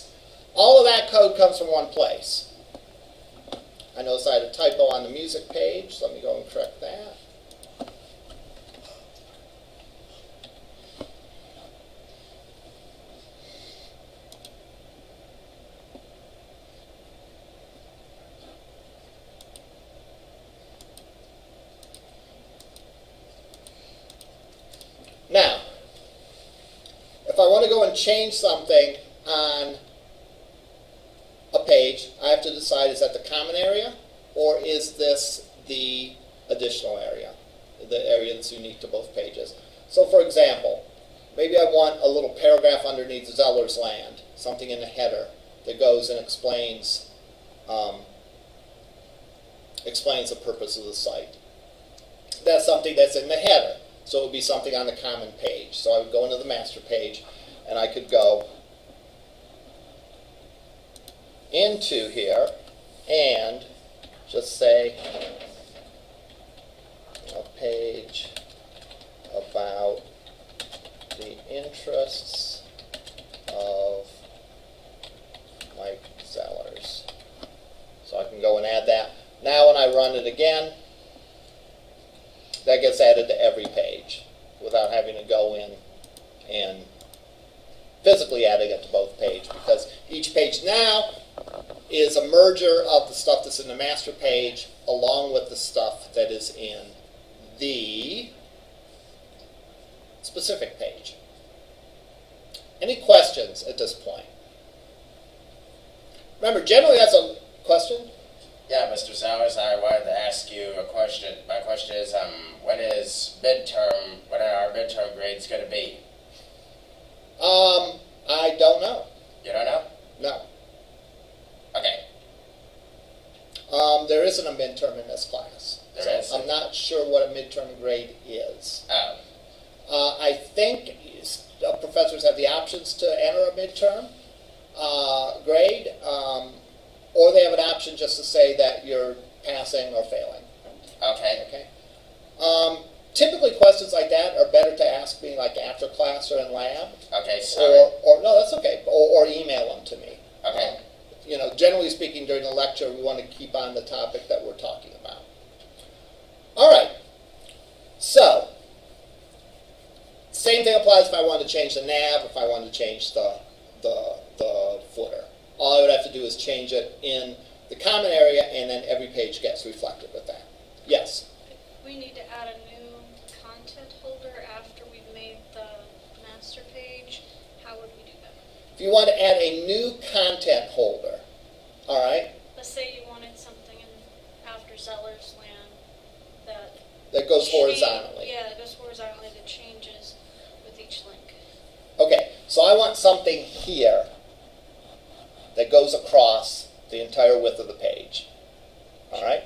[SPEAKER 1] all of that code comes from one place. I notice I had a typo on the music page, so let me go and correct that. Now, if I want to go and change something on page, I have to decide is that the common area or is this the additional area, the area that's unique to both pages. So for example, maybe I want a little paragraph underneath Zeller's land, something in the header that goes and explains um, explains the purpose of the site. That's something that's in the header. So it would be something on the common page. So I would go into the master page and I could go into here and just say a page about the interests of Mike Zellers. So I can go and add that. Now when I run it again, that gets added to every page without having to go in and physically adding it to both pages because each page now is a merger of the stuff that's in the master page along with the stuff that is in the specific page. Any questions at this point? Remember, generally that's a question.
[SPEAKER 3] Yeah, Mr. Sowers, I wanted to ask you a question. My question is, um, when is midterm, when are our midterm grades going to be?
[SPEAKER 1] Um, I don't know.
[SPEAKER 3] You don't know?
[SPEAKER 1] No.
[SPEAKER 3] Okay.
[SPEAKER 1] Um, there isn't a midterm in this class.
[SPEAKER 3] There
[SPEAKER 1] so? I'm not sure what a midterm grade is.
[SPEAKER 3] Um,
[SPEAKER 1] Uh, I think uh, professors have the options to enter a midterm uh, grade, um, or they have an option just to say that you're passing or failing.
[SPEAKER 3] okay.
[SPEAKER 1] Okay. Um, typically, questions like that are better to ask me like after class or in lab,
[SPEAKER 3] Okay, sorry.
[SPEAKER 1] or, or no, that's okay, or, or email them to me.
[SPEAKER 3] Okay.
[SPEAKER 1] You know, generally speaking, during the lecture, we want to keep on the topic that we're talking about. All right. So, same thing applies if I wanted to change the nav, if I wanted to change the, the, the footer. All I would have to do is change it in the common area, and then every page gets reflected with that. Yes?
[SPEAKER 4] We need to add a new content holder after we've made the master page. How would we do that?
[SPEAKER 1] If you want to add a new content holder, all right,
[SPEAKER 4] Let's say you wanted something in after Zeller's land that
[SPEAKER 1] that goes horizontally.
[SPEAKER 4] Yeah, that goes horizontally that changes with each link.
[SPEAKER 1] Okay, so I want something here that goes across the entire width of the page. All right,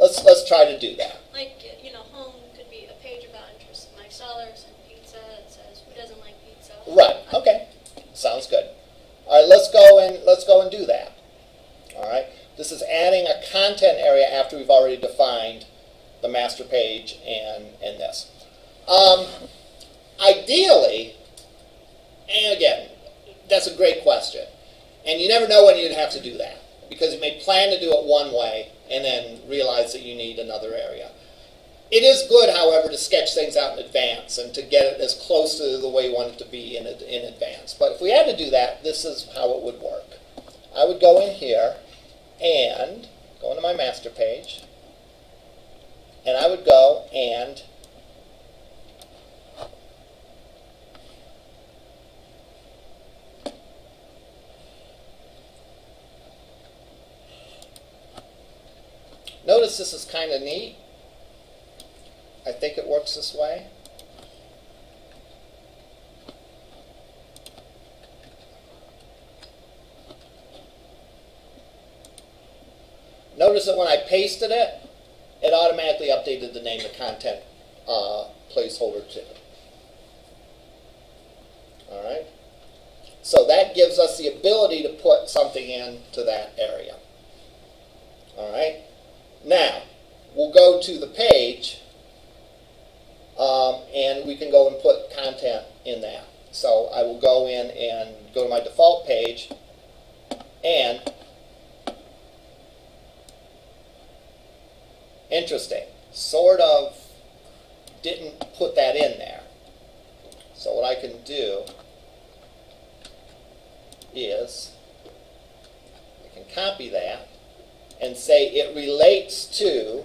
[SPEAKER 1] let's let's try to do that.
[SPEAKER 4] Like you know, home could be a page about interests in Mike Zellers and pizza. It says who doesn't like pizza.
[SPEAKER 1] Right. Okay, sounds good. All right, let's go and let's go and do that. All right, this is adding a content area after we've already defined the master page and and this. Um, ideally, and again, that's a great question. And you never know when you'd have to do that because you may plan to do it one way and then realize that you need another area. It is good, however, to sketch things out in advance and to get it as close to the way you want it to be in, in advance. But if we had to do that, this is how it would work. I would go in here and go into my master page, and I would go and Notice this is kind of neat. I think it works this way. Notice that when I pasted it, it automatically updated the name of content uh, placeholder to. All right. So that gives us the ability to put something into that area. All right. Now, we'll go to the page, um, and we can go and put content in that. So I will go in and go to my default page, and interesting, sort of didn't put that in there. So what I can do is I can copy that and say it relates to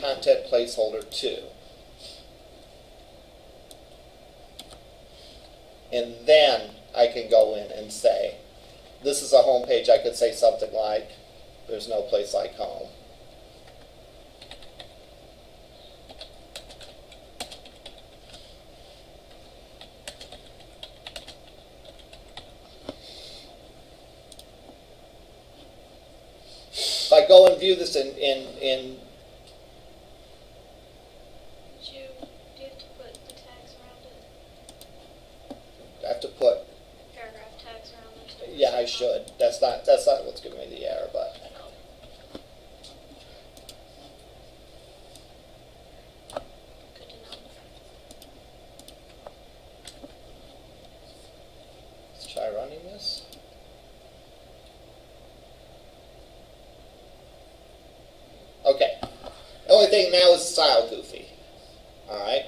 [SPEAKER 1] content placeholder 2. And then I can go in and say, this is a home page. I could say something like, there's no place like home. If I go and view this in, in, in
[SPEAKER 4] Did you, do you have to put the tags around it?
[SPEAKER 1] I have to put,
[SPEAKER 4] Paragraph tags around it?
[SPEAKER 1] yeah, I should. That's not, that's not what's giving me the error, but.
[SPEAKER 4] Good to know.
[SPEAKER 1] Let's try running this. Okay. The only thing now is style goofy. Alright?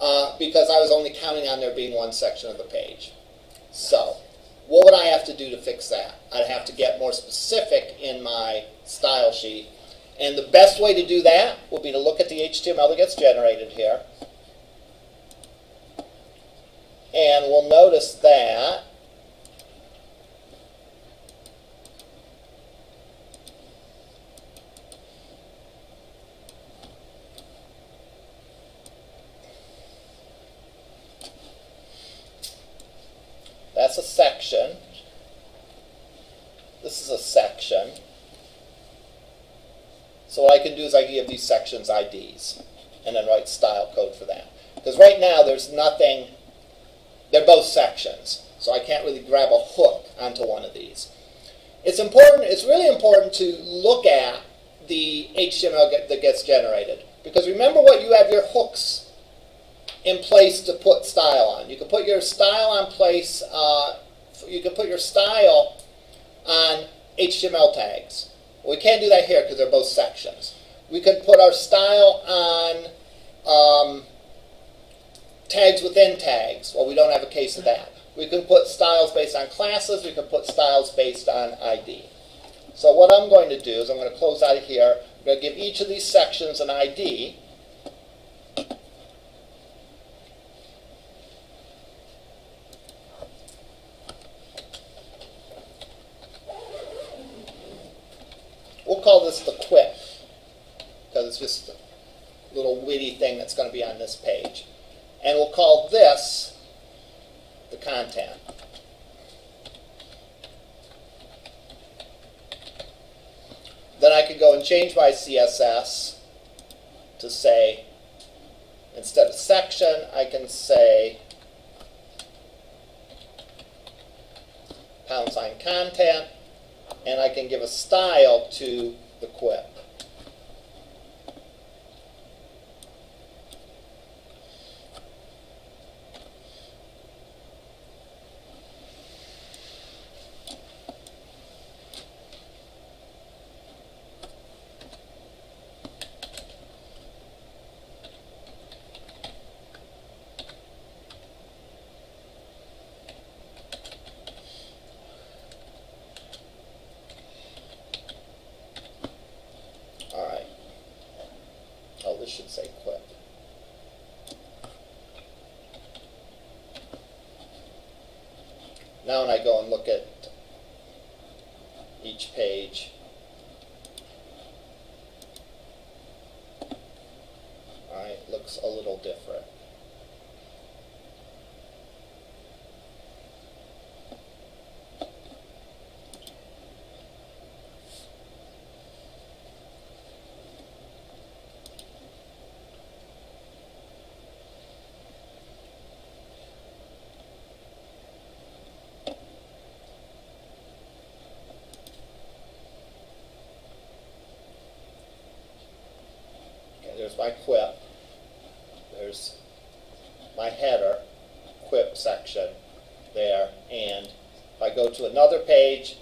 [SPEAKER 1] Uh, because I was only counting on there being one section of the page. So, what would I have to do to fix that? I'd have to get more specific in my style sheet. And the best way to do that would be to look at the HTML that gets generated here. And we'll notice that That's a section. This is a section. So what I can do is I can give these sections IDs and then write style code for that. Because right now there's nothing, they're both sections. So I can't really grab a hook onto one of these. It's important, it's really important to look at the HTML get, that gets generated. Because remember what you have your hooks in place to put style on. You can put your style on place, uh, you can put your style on HTML tags. We can't do that here because they're both sections. We could put our style on um, tags within tags. Well, we don't have a case of that. We can put styles based on classes. We can put styles based on ID. So what I'm going to do is I'm going to close out of here. I'm going to give each of these sections an ID. We'll call this the it's just a little witty thing that's going to be on this page. And we'll call this the content. Then I can go and change my CSS to say, instead of section, I can say pound sign content, and I can give a style to the quip. All right. Oh, this should say quip. Now when I go and look at each page, all right, looks a little different. Okay, there's my quip. There's my header, quip section there. And if I go to another page,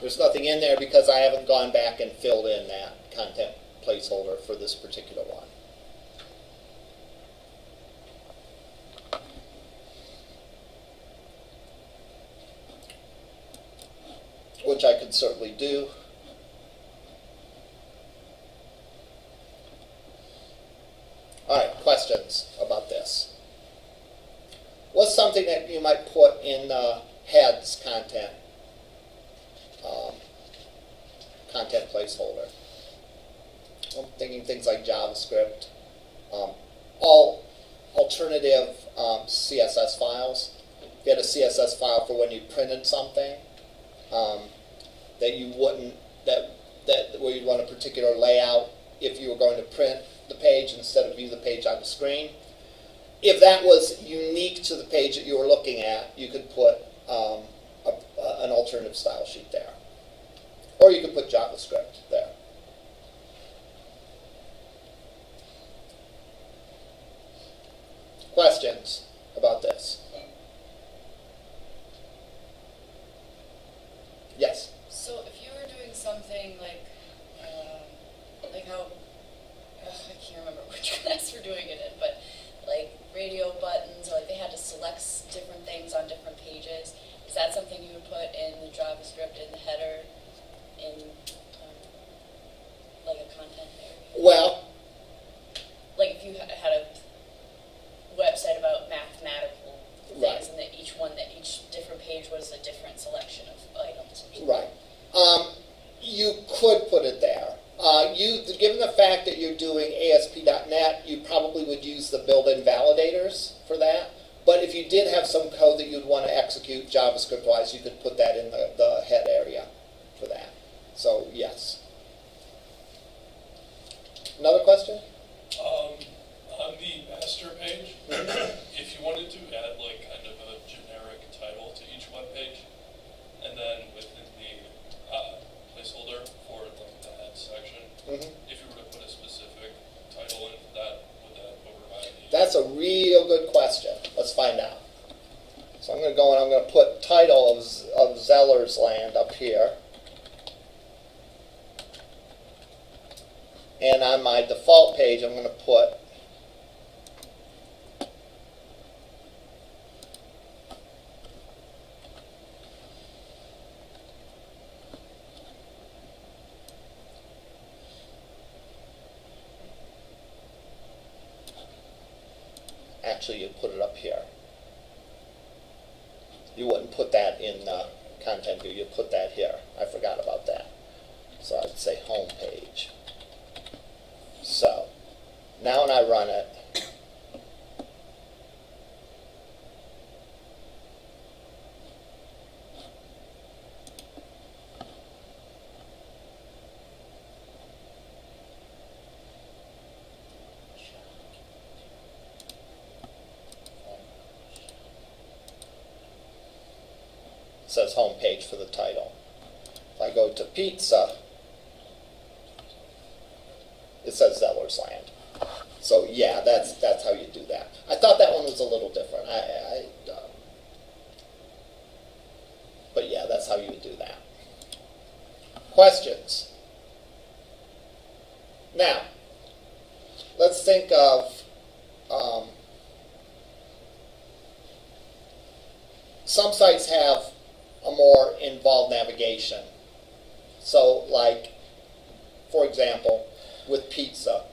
[SPEAKER 1] there's nothing in there because I haven't gone back and filled in that content placeholder for this particular one. Which I could certainly do. All right, questions about this? What's something that you might put in the heads content? Um, content placeholder. I'm thinking things like JavaScript, um, all alternative um, CSS files. If you had a CSS file for when you printed something, um, that you wouldn't that that where you'd run a particular layout if you were going to print the page instead of view the page on the screen. If that was unique to the page that you were looking at, you could put um, a, a, an alternative style sheet there. Or you could put JavaScript there. Questions about this? Yes.
[SPEAKER 6] So if you were doing something like, um, like how, ugh, I can't remember which class we're doing it in, but like radio buttons, or like they had to select s- different things on different pages, is that something you would put in the JavaScript in the header, in um, like a content area?
[SPEAKER 1] Well,
[SPEAKER 6] Like if you ha- had a website about mathematical things,
[SPEAKER 1] Right.
[SPEAKER 6] and that each one, that each different page was a different selection of items. or something.
[SPEAKER 1] Right. Um, you could put it there. Uh, you, given the fact that you're doing ASP.NET, you probably would use the built-in validators for that. But if you did have some code that you'd want to execute JavaScript-wise, you could put that in the, the head area for that. So yes. Another question?
[SPEAKER 5] Um, on the master page, if you wanted to add like kind of a generic title to each web page, and then within the uh, placeholder for like the head section,
[SPEAKER 1] Mhm.
[SPEAKER 5] if you were to put a specific title in for that, would that override the?
[SPEAKER 1] That's a good question. Let's find out. So I'm going to go and I'm going to put title of, of Zeller's Land up here. And on my default page, I'm going to put actually you put it up here. You wouldn't put that in uh, content view, you put that here. I forgot about that. So I'd say home page. So now when I run it, it says home page for the title. If I go to pizza, it says Zeller's Land. So yeah, that's that's how you do that. I thought that one was a little different. I, I um, but yeah, that's how you would do that. Questions? Now, let's think of um, some sites have a more involved navigation. So, like, for example, with pizza,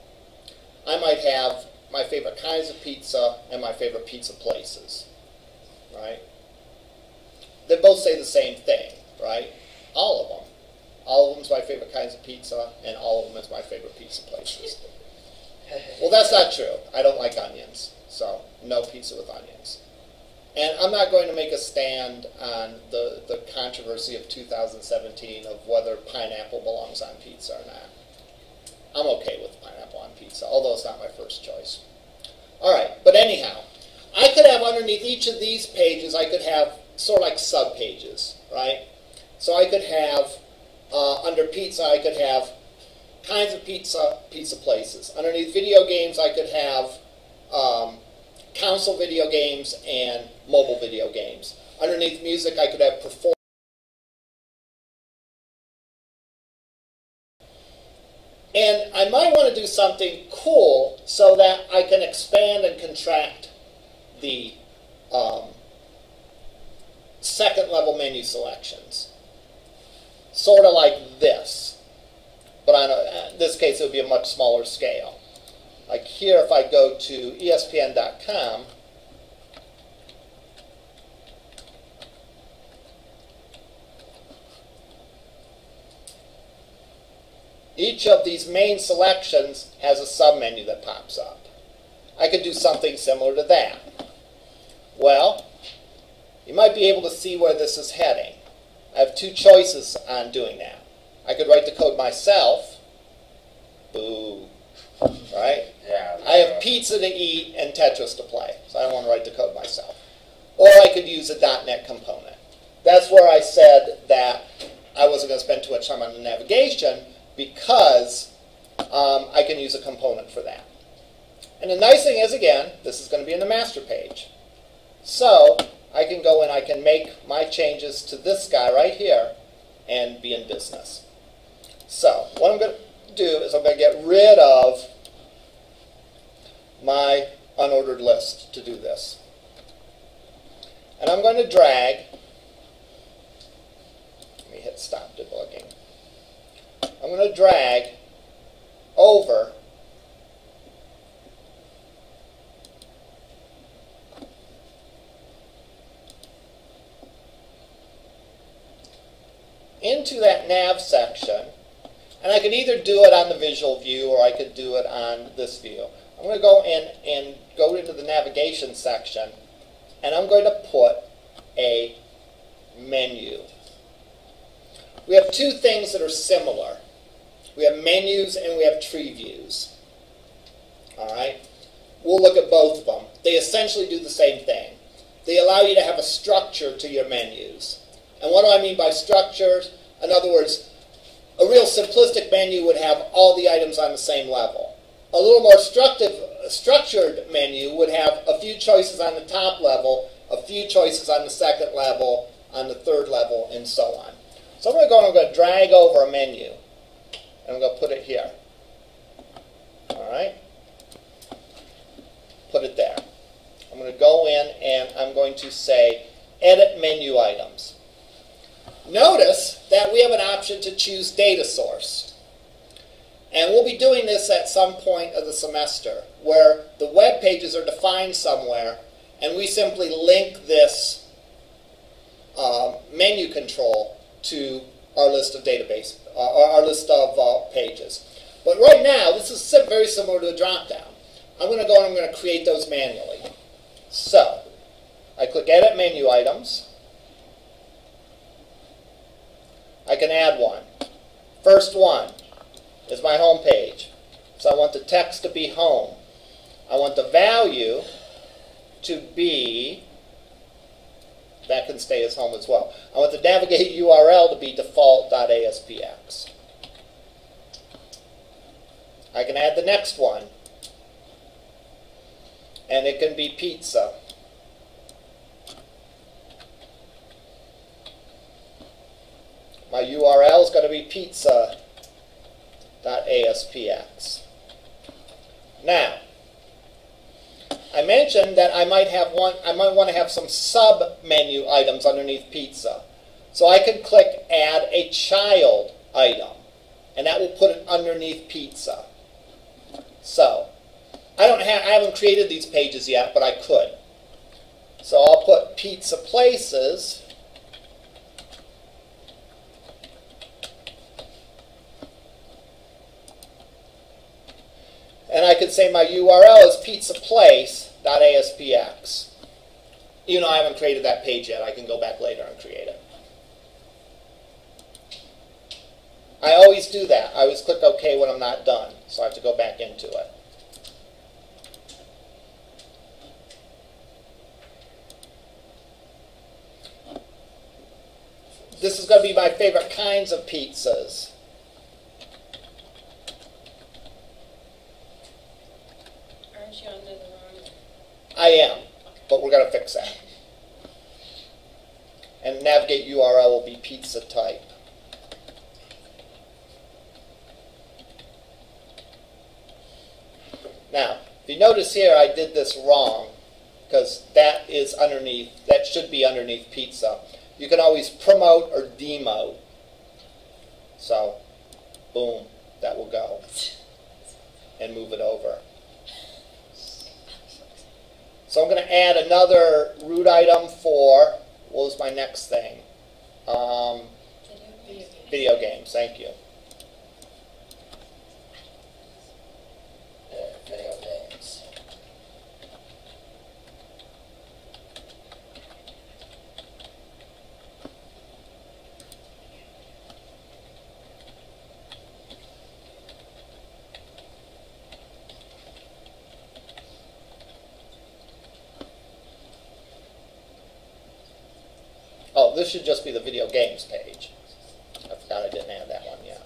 [SPEAKER 1] I might have my favorite kinds of pizza and my favorite pizza places, right? They both say the same thing, right? All of them. All of them is my favorite kinds of pizza, and all of them is my favorite pizza places. Well, that's not true. I don't like onions, so no pizza with onions. And I'm not going to make a stand on the, the controversy of 2017 of whether pineapple belongs on pizza or not. I'm okay with pineapple on pizza, although it's not my first choice. All right, but anyhow, I could have underneath each of these pages, I could have sort of like sub pages, right? So I could have uh, under pizza, I could have kinds of pizza, pizza places. Underneath video games, I could have um, console video games and mobile video games. Underneath music, I could have perform. And I might want to do something cool so that I can expand and contract the um, second level menu selections. Sort of like this, but on a, in this case it would be a much smaller scale. Like here, if I go to ESPN.com, each of these main selections has a submenu that pops up. I could do something similar to that. Well, you might be able to see where this is heading. I have two choices on doing that. I could write the code myself. Boo. Right?
[SPEAKER 3] Yeah.
[SPEAKER 1] I have pizza to eat and Tetris to play, so I don't want to write the code myself. Or I could use a .NET component. That's where I said that I wasn't going to spend too much time on the navigation because um, I can use a component for that. And the nice thing is, again, this is going to be in the master page. So I can go and I can make my changes to this guy right here and be in business. So what I'm going to do is I'm going to get rid of my unordered list to do this. And I'm going to drag, let me hit stop debugging. I'm going to drag over into that nav section, and I could either do it on the visual view or I could do it on this view. I'm going to go in and go into the navigation section, and I'm going to put a menu. We have two things that are similar. We have menus and we have tree views. All right? We'll look at both of them. They essentially do the same thing. They allow you to have a structure to your menus. And what do I mean by structure? In other words, a real simplistic menu would have all the items on the same level. A little more structured menu would have a few choices on the top level, a few choices on the second level, on the third level, and so on. So I'm going to go and I'm going to drag over a menu. And I'm going to put it here. All right? Put it there. I'm going to go in and I'm going to say edit menu items. Notice that we have an option to choose data source. And we'll be doing this at some point of the semester where the web pages are defined somewhere and we simply link this uh, menu control to our list of database, uh, our list of uh, pages. But right now, this is very similar to a drop-down. I'm going to go and I'm going to create those manually. So, I click Edit Menu Items. I can add one. First one is my home page. So I want the text to be home. I want the value to be, that can stay as home as well. I want the navigate URL to be default.aspx. I can add the next one. And it can be pizza. My URL is going to be pizza.aspx. Now, I mentioned that I might have one. I might want to have some sub menu items underneath pizza. So I can click Add a Child item, and that will put it underneath pizza. So I don't have. I haven't created these pages yet, but I could. So I'll put Pizza Places. And I could say my URL is pizzaplace.aspx. Even though I haven't created that page yet, I can go back later and create it. I always do that. I always click OK when I'm not done, so I have to go back into it. This is going to be my favorite kinds of pizzas. I am, but we're going to fix that. And navigate URL will be pizza type. Now, if you notice here, I did this wrong because that is underneath, that should be underneath pizza. You can always promote or demote. So, boom, that will go. And move it over. So I'm going to add another root item for, what was my next thing? Um,
[SPEAKER 6] video,
[SPEAKER 1] games. thank you. Uh, video games. This should just be the video games page. I forgot I didn't add that one yet.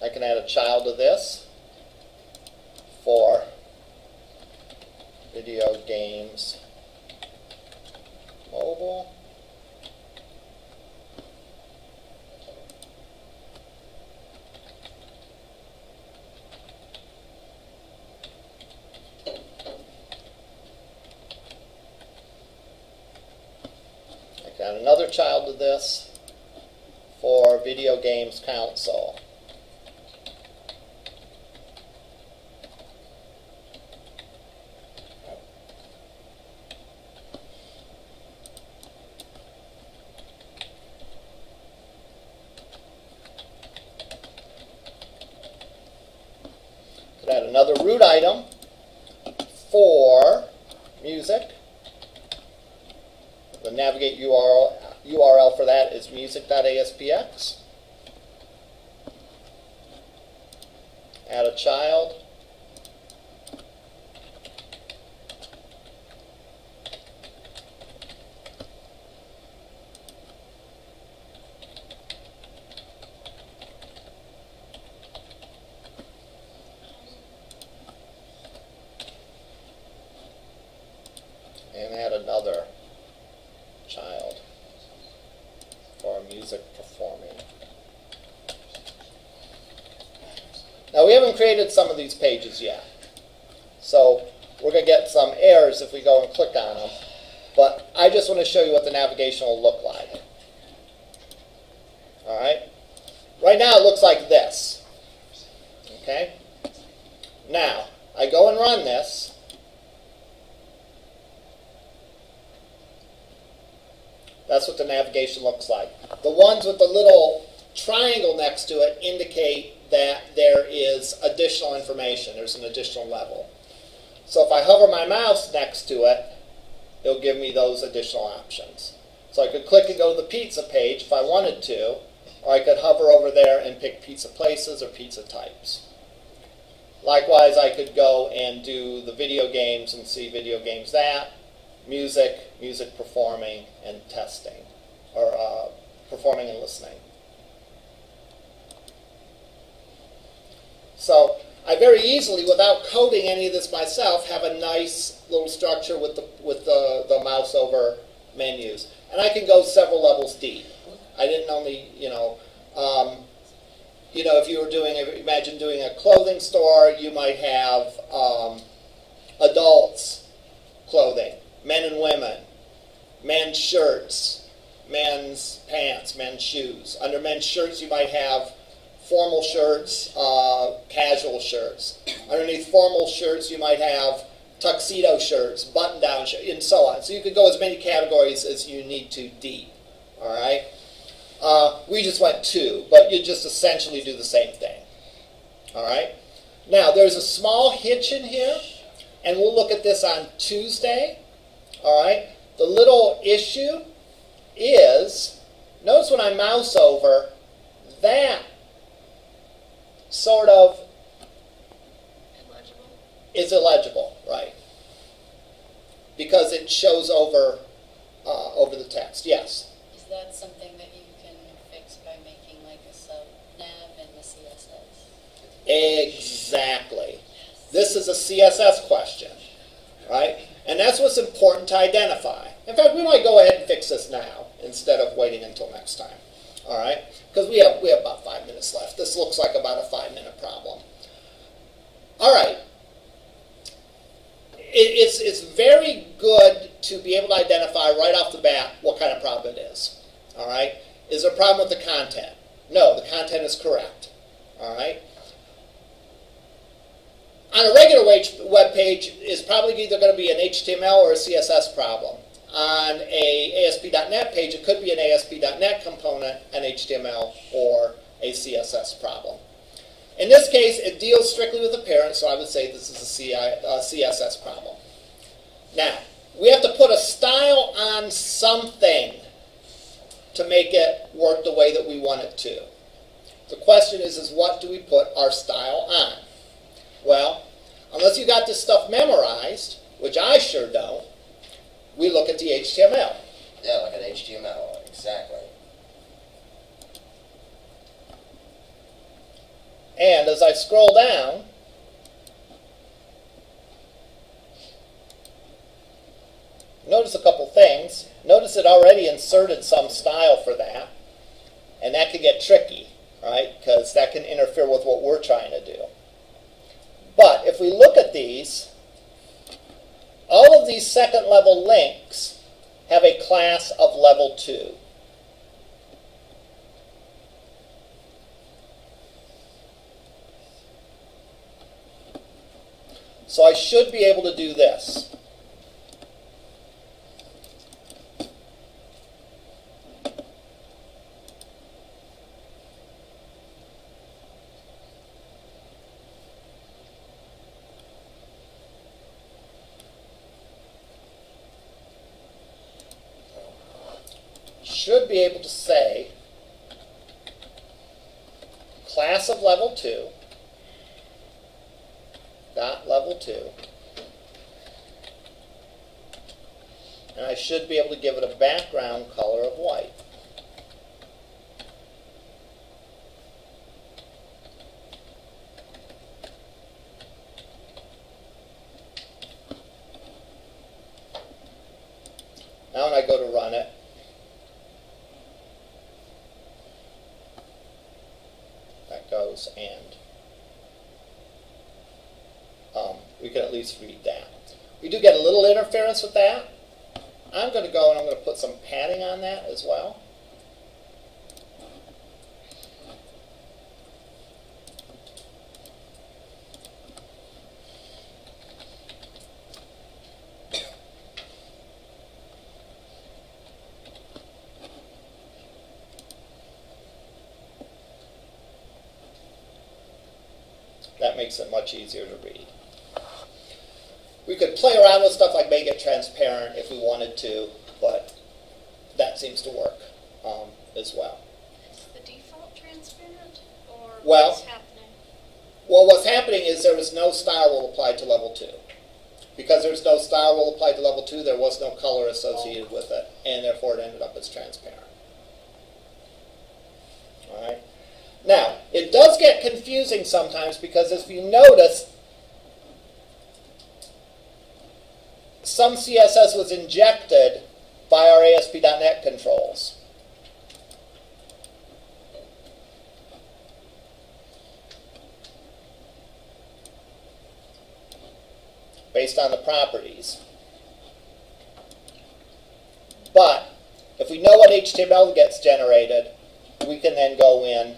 [SPEAKER 1] I can add a child to this for video games mobile. This for video games console. Add another root item for music. The navigate URL, URL for that is music.aspx. Add a child. And add another child for music performing. Now we haven't created some of these pages yet. So we're going to get some errors if we go and click on them. But I just want to show you what the navigation will look like. Alright? Right now it looks like this. Okay? Now, I go and run this. That's what the navigation looks like. The ones with the little triangle next to it indicate that there is additional information. There's an additional level. So if I hover my mouse next to it, it'll give me those additional options. So I could click and go to the pizza page if I wanted to, or I could hover over there and pick pizza places or pizza types. Likewise, I could go and do the video games and see video games that, music, music performing, and testing, or uh, performing and listening. So I very easily, without coding any of this myself, have a nice little structure with the with the, the mouse over menus, and I can go several levels deep. I didn't only, you know, um, you know, if you were doing, a, imagine doing a clothing store, you might have um, adults clothing, men and women, men's shirts, men's pants, men's shoes. Under men's shirts, you might have formal shirts, uh, casual shirts. Underneath formal shirts, you might have tuxedo shirts, button-down shirts, and so on. So you could go as many categories as you need to deep. All right. Uh, we just went two, but you just essentially do the same thing. All right. Now there's a small hitch in here, and we'll look at this on Tuesday. All right. The little issue is, notice when I mouse over, that sort of
[SPEAKER 4] Illegible.
[SPEAKER 1] is illegible, right? Because it shows over uh, over the text. Yes.
[SPEAKER 6] Is that something that you can fix by making like a sub nav in the CSS?
[SPEAKER 1] Exactly. This is a CSS question, right? And that's what's important to identify. In fact, we might go ahead and fix this now instead of waiting until next time. All right? Because we have we have about five minutes left. This looks like about a five minute problem. All right. It, it's it's very good to be able to identify right off the bat what kind of problem it is. All right? Is there a problem with the content? No, the content is correct. All right? on a regular web page is probably either going to be an HTML or a CSS problem. On a ASP.NET page, it could be an ASP.NET component, an HTML, or a CSS problem. In this case, it deals strictly with the parent, so I would say this is a CI, uh, CSS problem. Now, we have to put a style on something to make it work the way that we want it to. The question is, is what do we put our style on? Well, unless you got this stuff memorized, which I sure don't, we look at the HTML.
[SPEAKER 3] Yeah, like an HTML, exactly.
[SPEAKER 1] And as I scroll down, notice a couple things. Notice it already inserted some style for that. And that can get tricky, right? Because that can interfere with what we're trying to do. But if we look at these, these second level links have a class of level 2. So I should be able to do this. Should be able to say class of level 2 dot level 2 and I should be able to give it a background color of white. Now when I go to run it, that goes and um, we can at least read that. We do get a with that. I'm going to go and I'm going to put some padding on that as well. That makes it much easier to read. We could play around with stuff like make it transparent if we wanted to, but that seems to work um, as well.
[SPEAKER 4] Is the default transparent or
[SPEAKER 1] Well-
[SPEAKER 4] what's happening?
[SPEAKER 1] Well, what's happening is there was no style rule applied to level two. Because there's no style rule applied to level two, there was no color associated with it, and therefore it ended up as transparent. All right. Now, it does get confusing sometimes because if you notice, some CSS was injected by our ASP.NET controls. based on the properties. But if we know what HTML gets generated, we can then go in,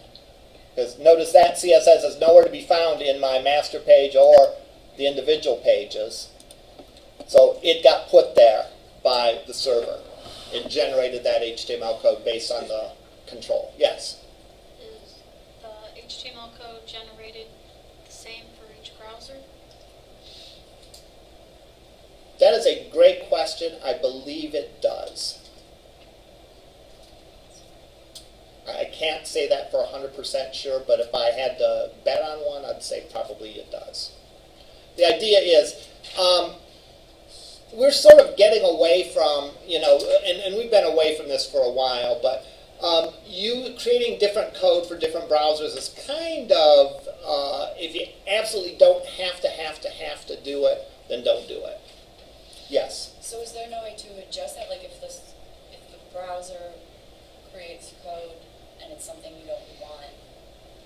[SPEAKER 1] because notice that CSS is nowhere to be found in my master page or the individual pages. It got put there by the server. It generated that HTML code based on the control. Yes?
[SPEAKER 4] Is the HTML code generated the same for each browser?
[SPEAKER 1] That is a great question. I believe it does. I can't say that for 100% sure, but if I had to bet on one, I'd say probably it does. The idea is, um, we're sort of getting away from, you know, and, and we've been away from this for a while, but um, you creating different code for different browsers is kind of, uh, if you absolutely don't have to, have to, have to do it, then don't do it. Yes.
[SPEAKER 6] So is there no way to adjust that? Like if this, if the browser creates code and it's something you don't want?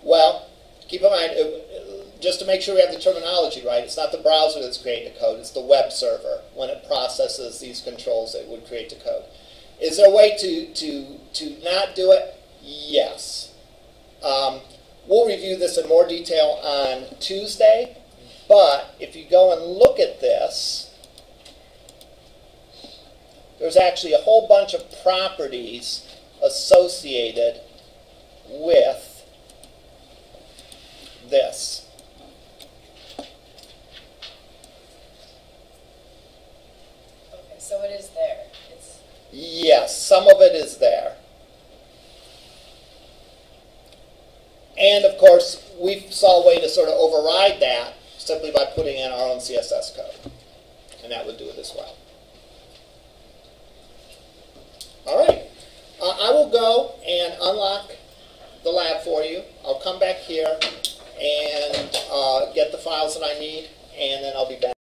[SPEAKER 1] Well, keep in mind, uh, uh, just to make sure we have the terminology right, it's not the browser that's creating the code, it's the web server. When it processes these controls, it would create the code. Is there a way to, to, to not do it? Yes. Um, we'll review this in more detail on Tuesday, but if you go and look at this, there's actually a whole bunch of properties associated with this.
[SPEAKER 6] Okay, so it is there. It's...
[SPEAKER 1] Yes, some of it is there. And of course, we saw a way to sort of override that simply by putting in our own CSS code. And that would do it as well. All right. Uh, I will go and unlock the lab for you. I'll come back here and uh, get the files that I need, and then I'll be back.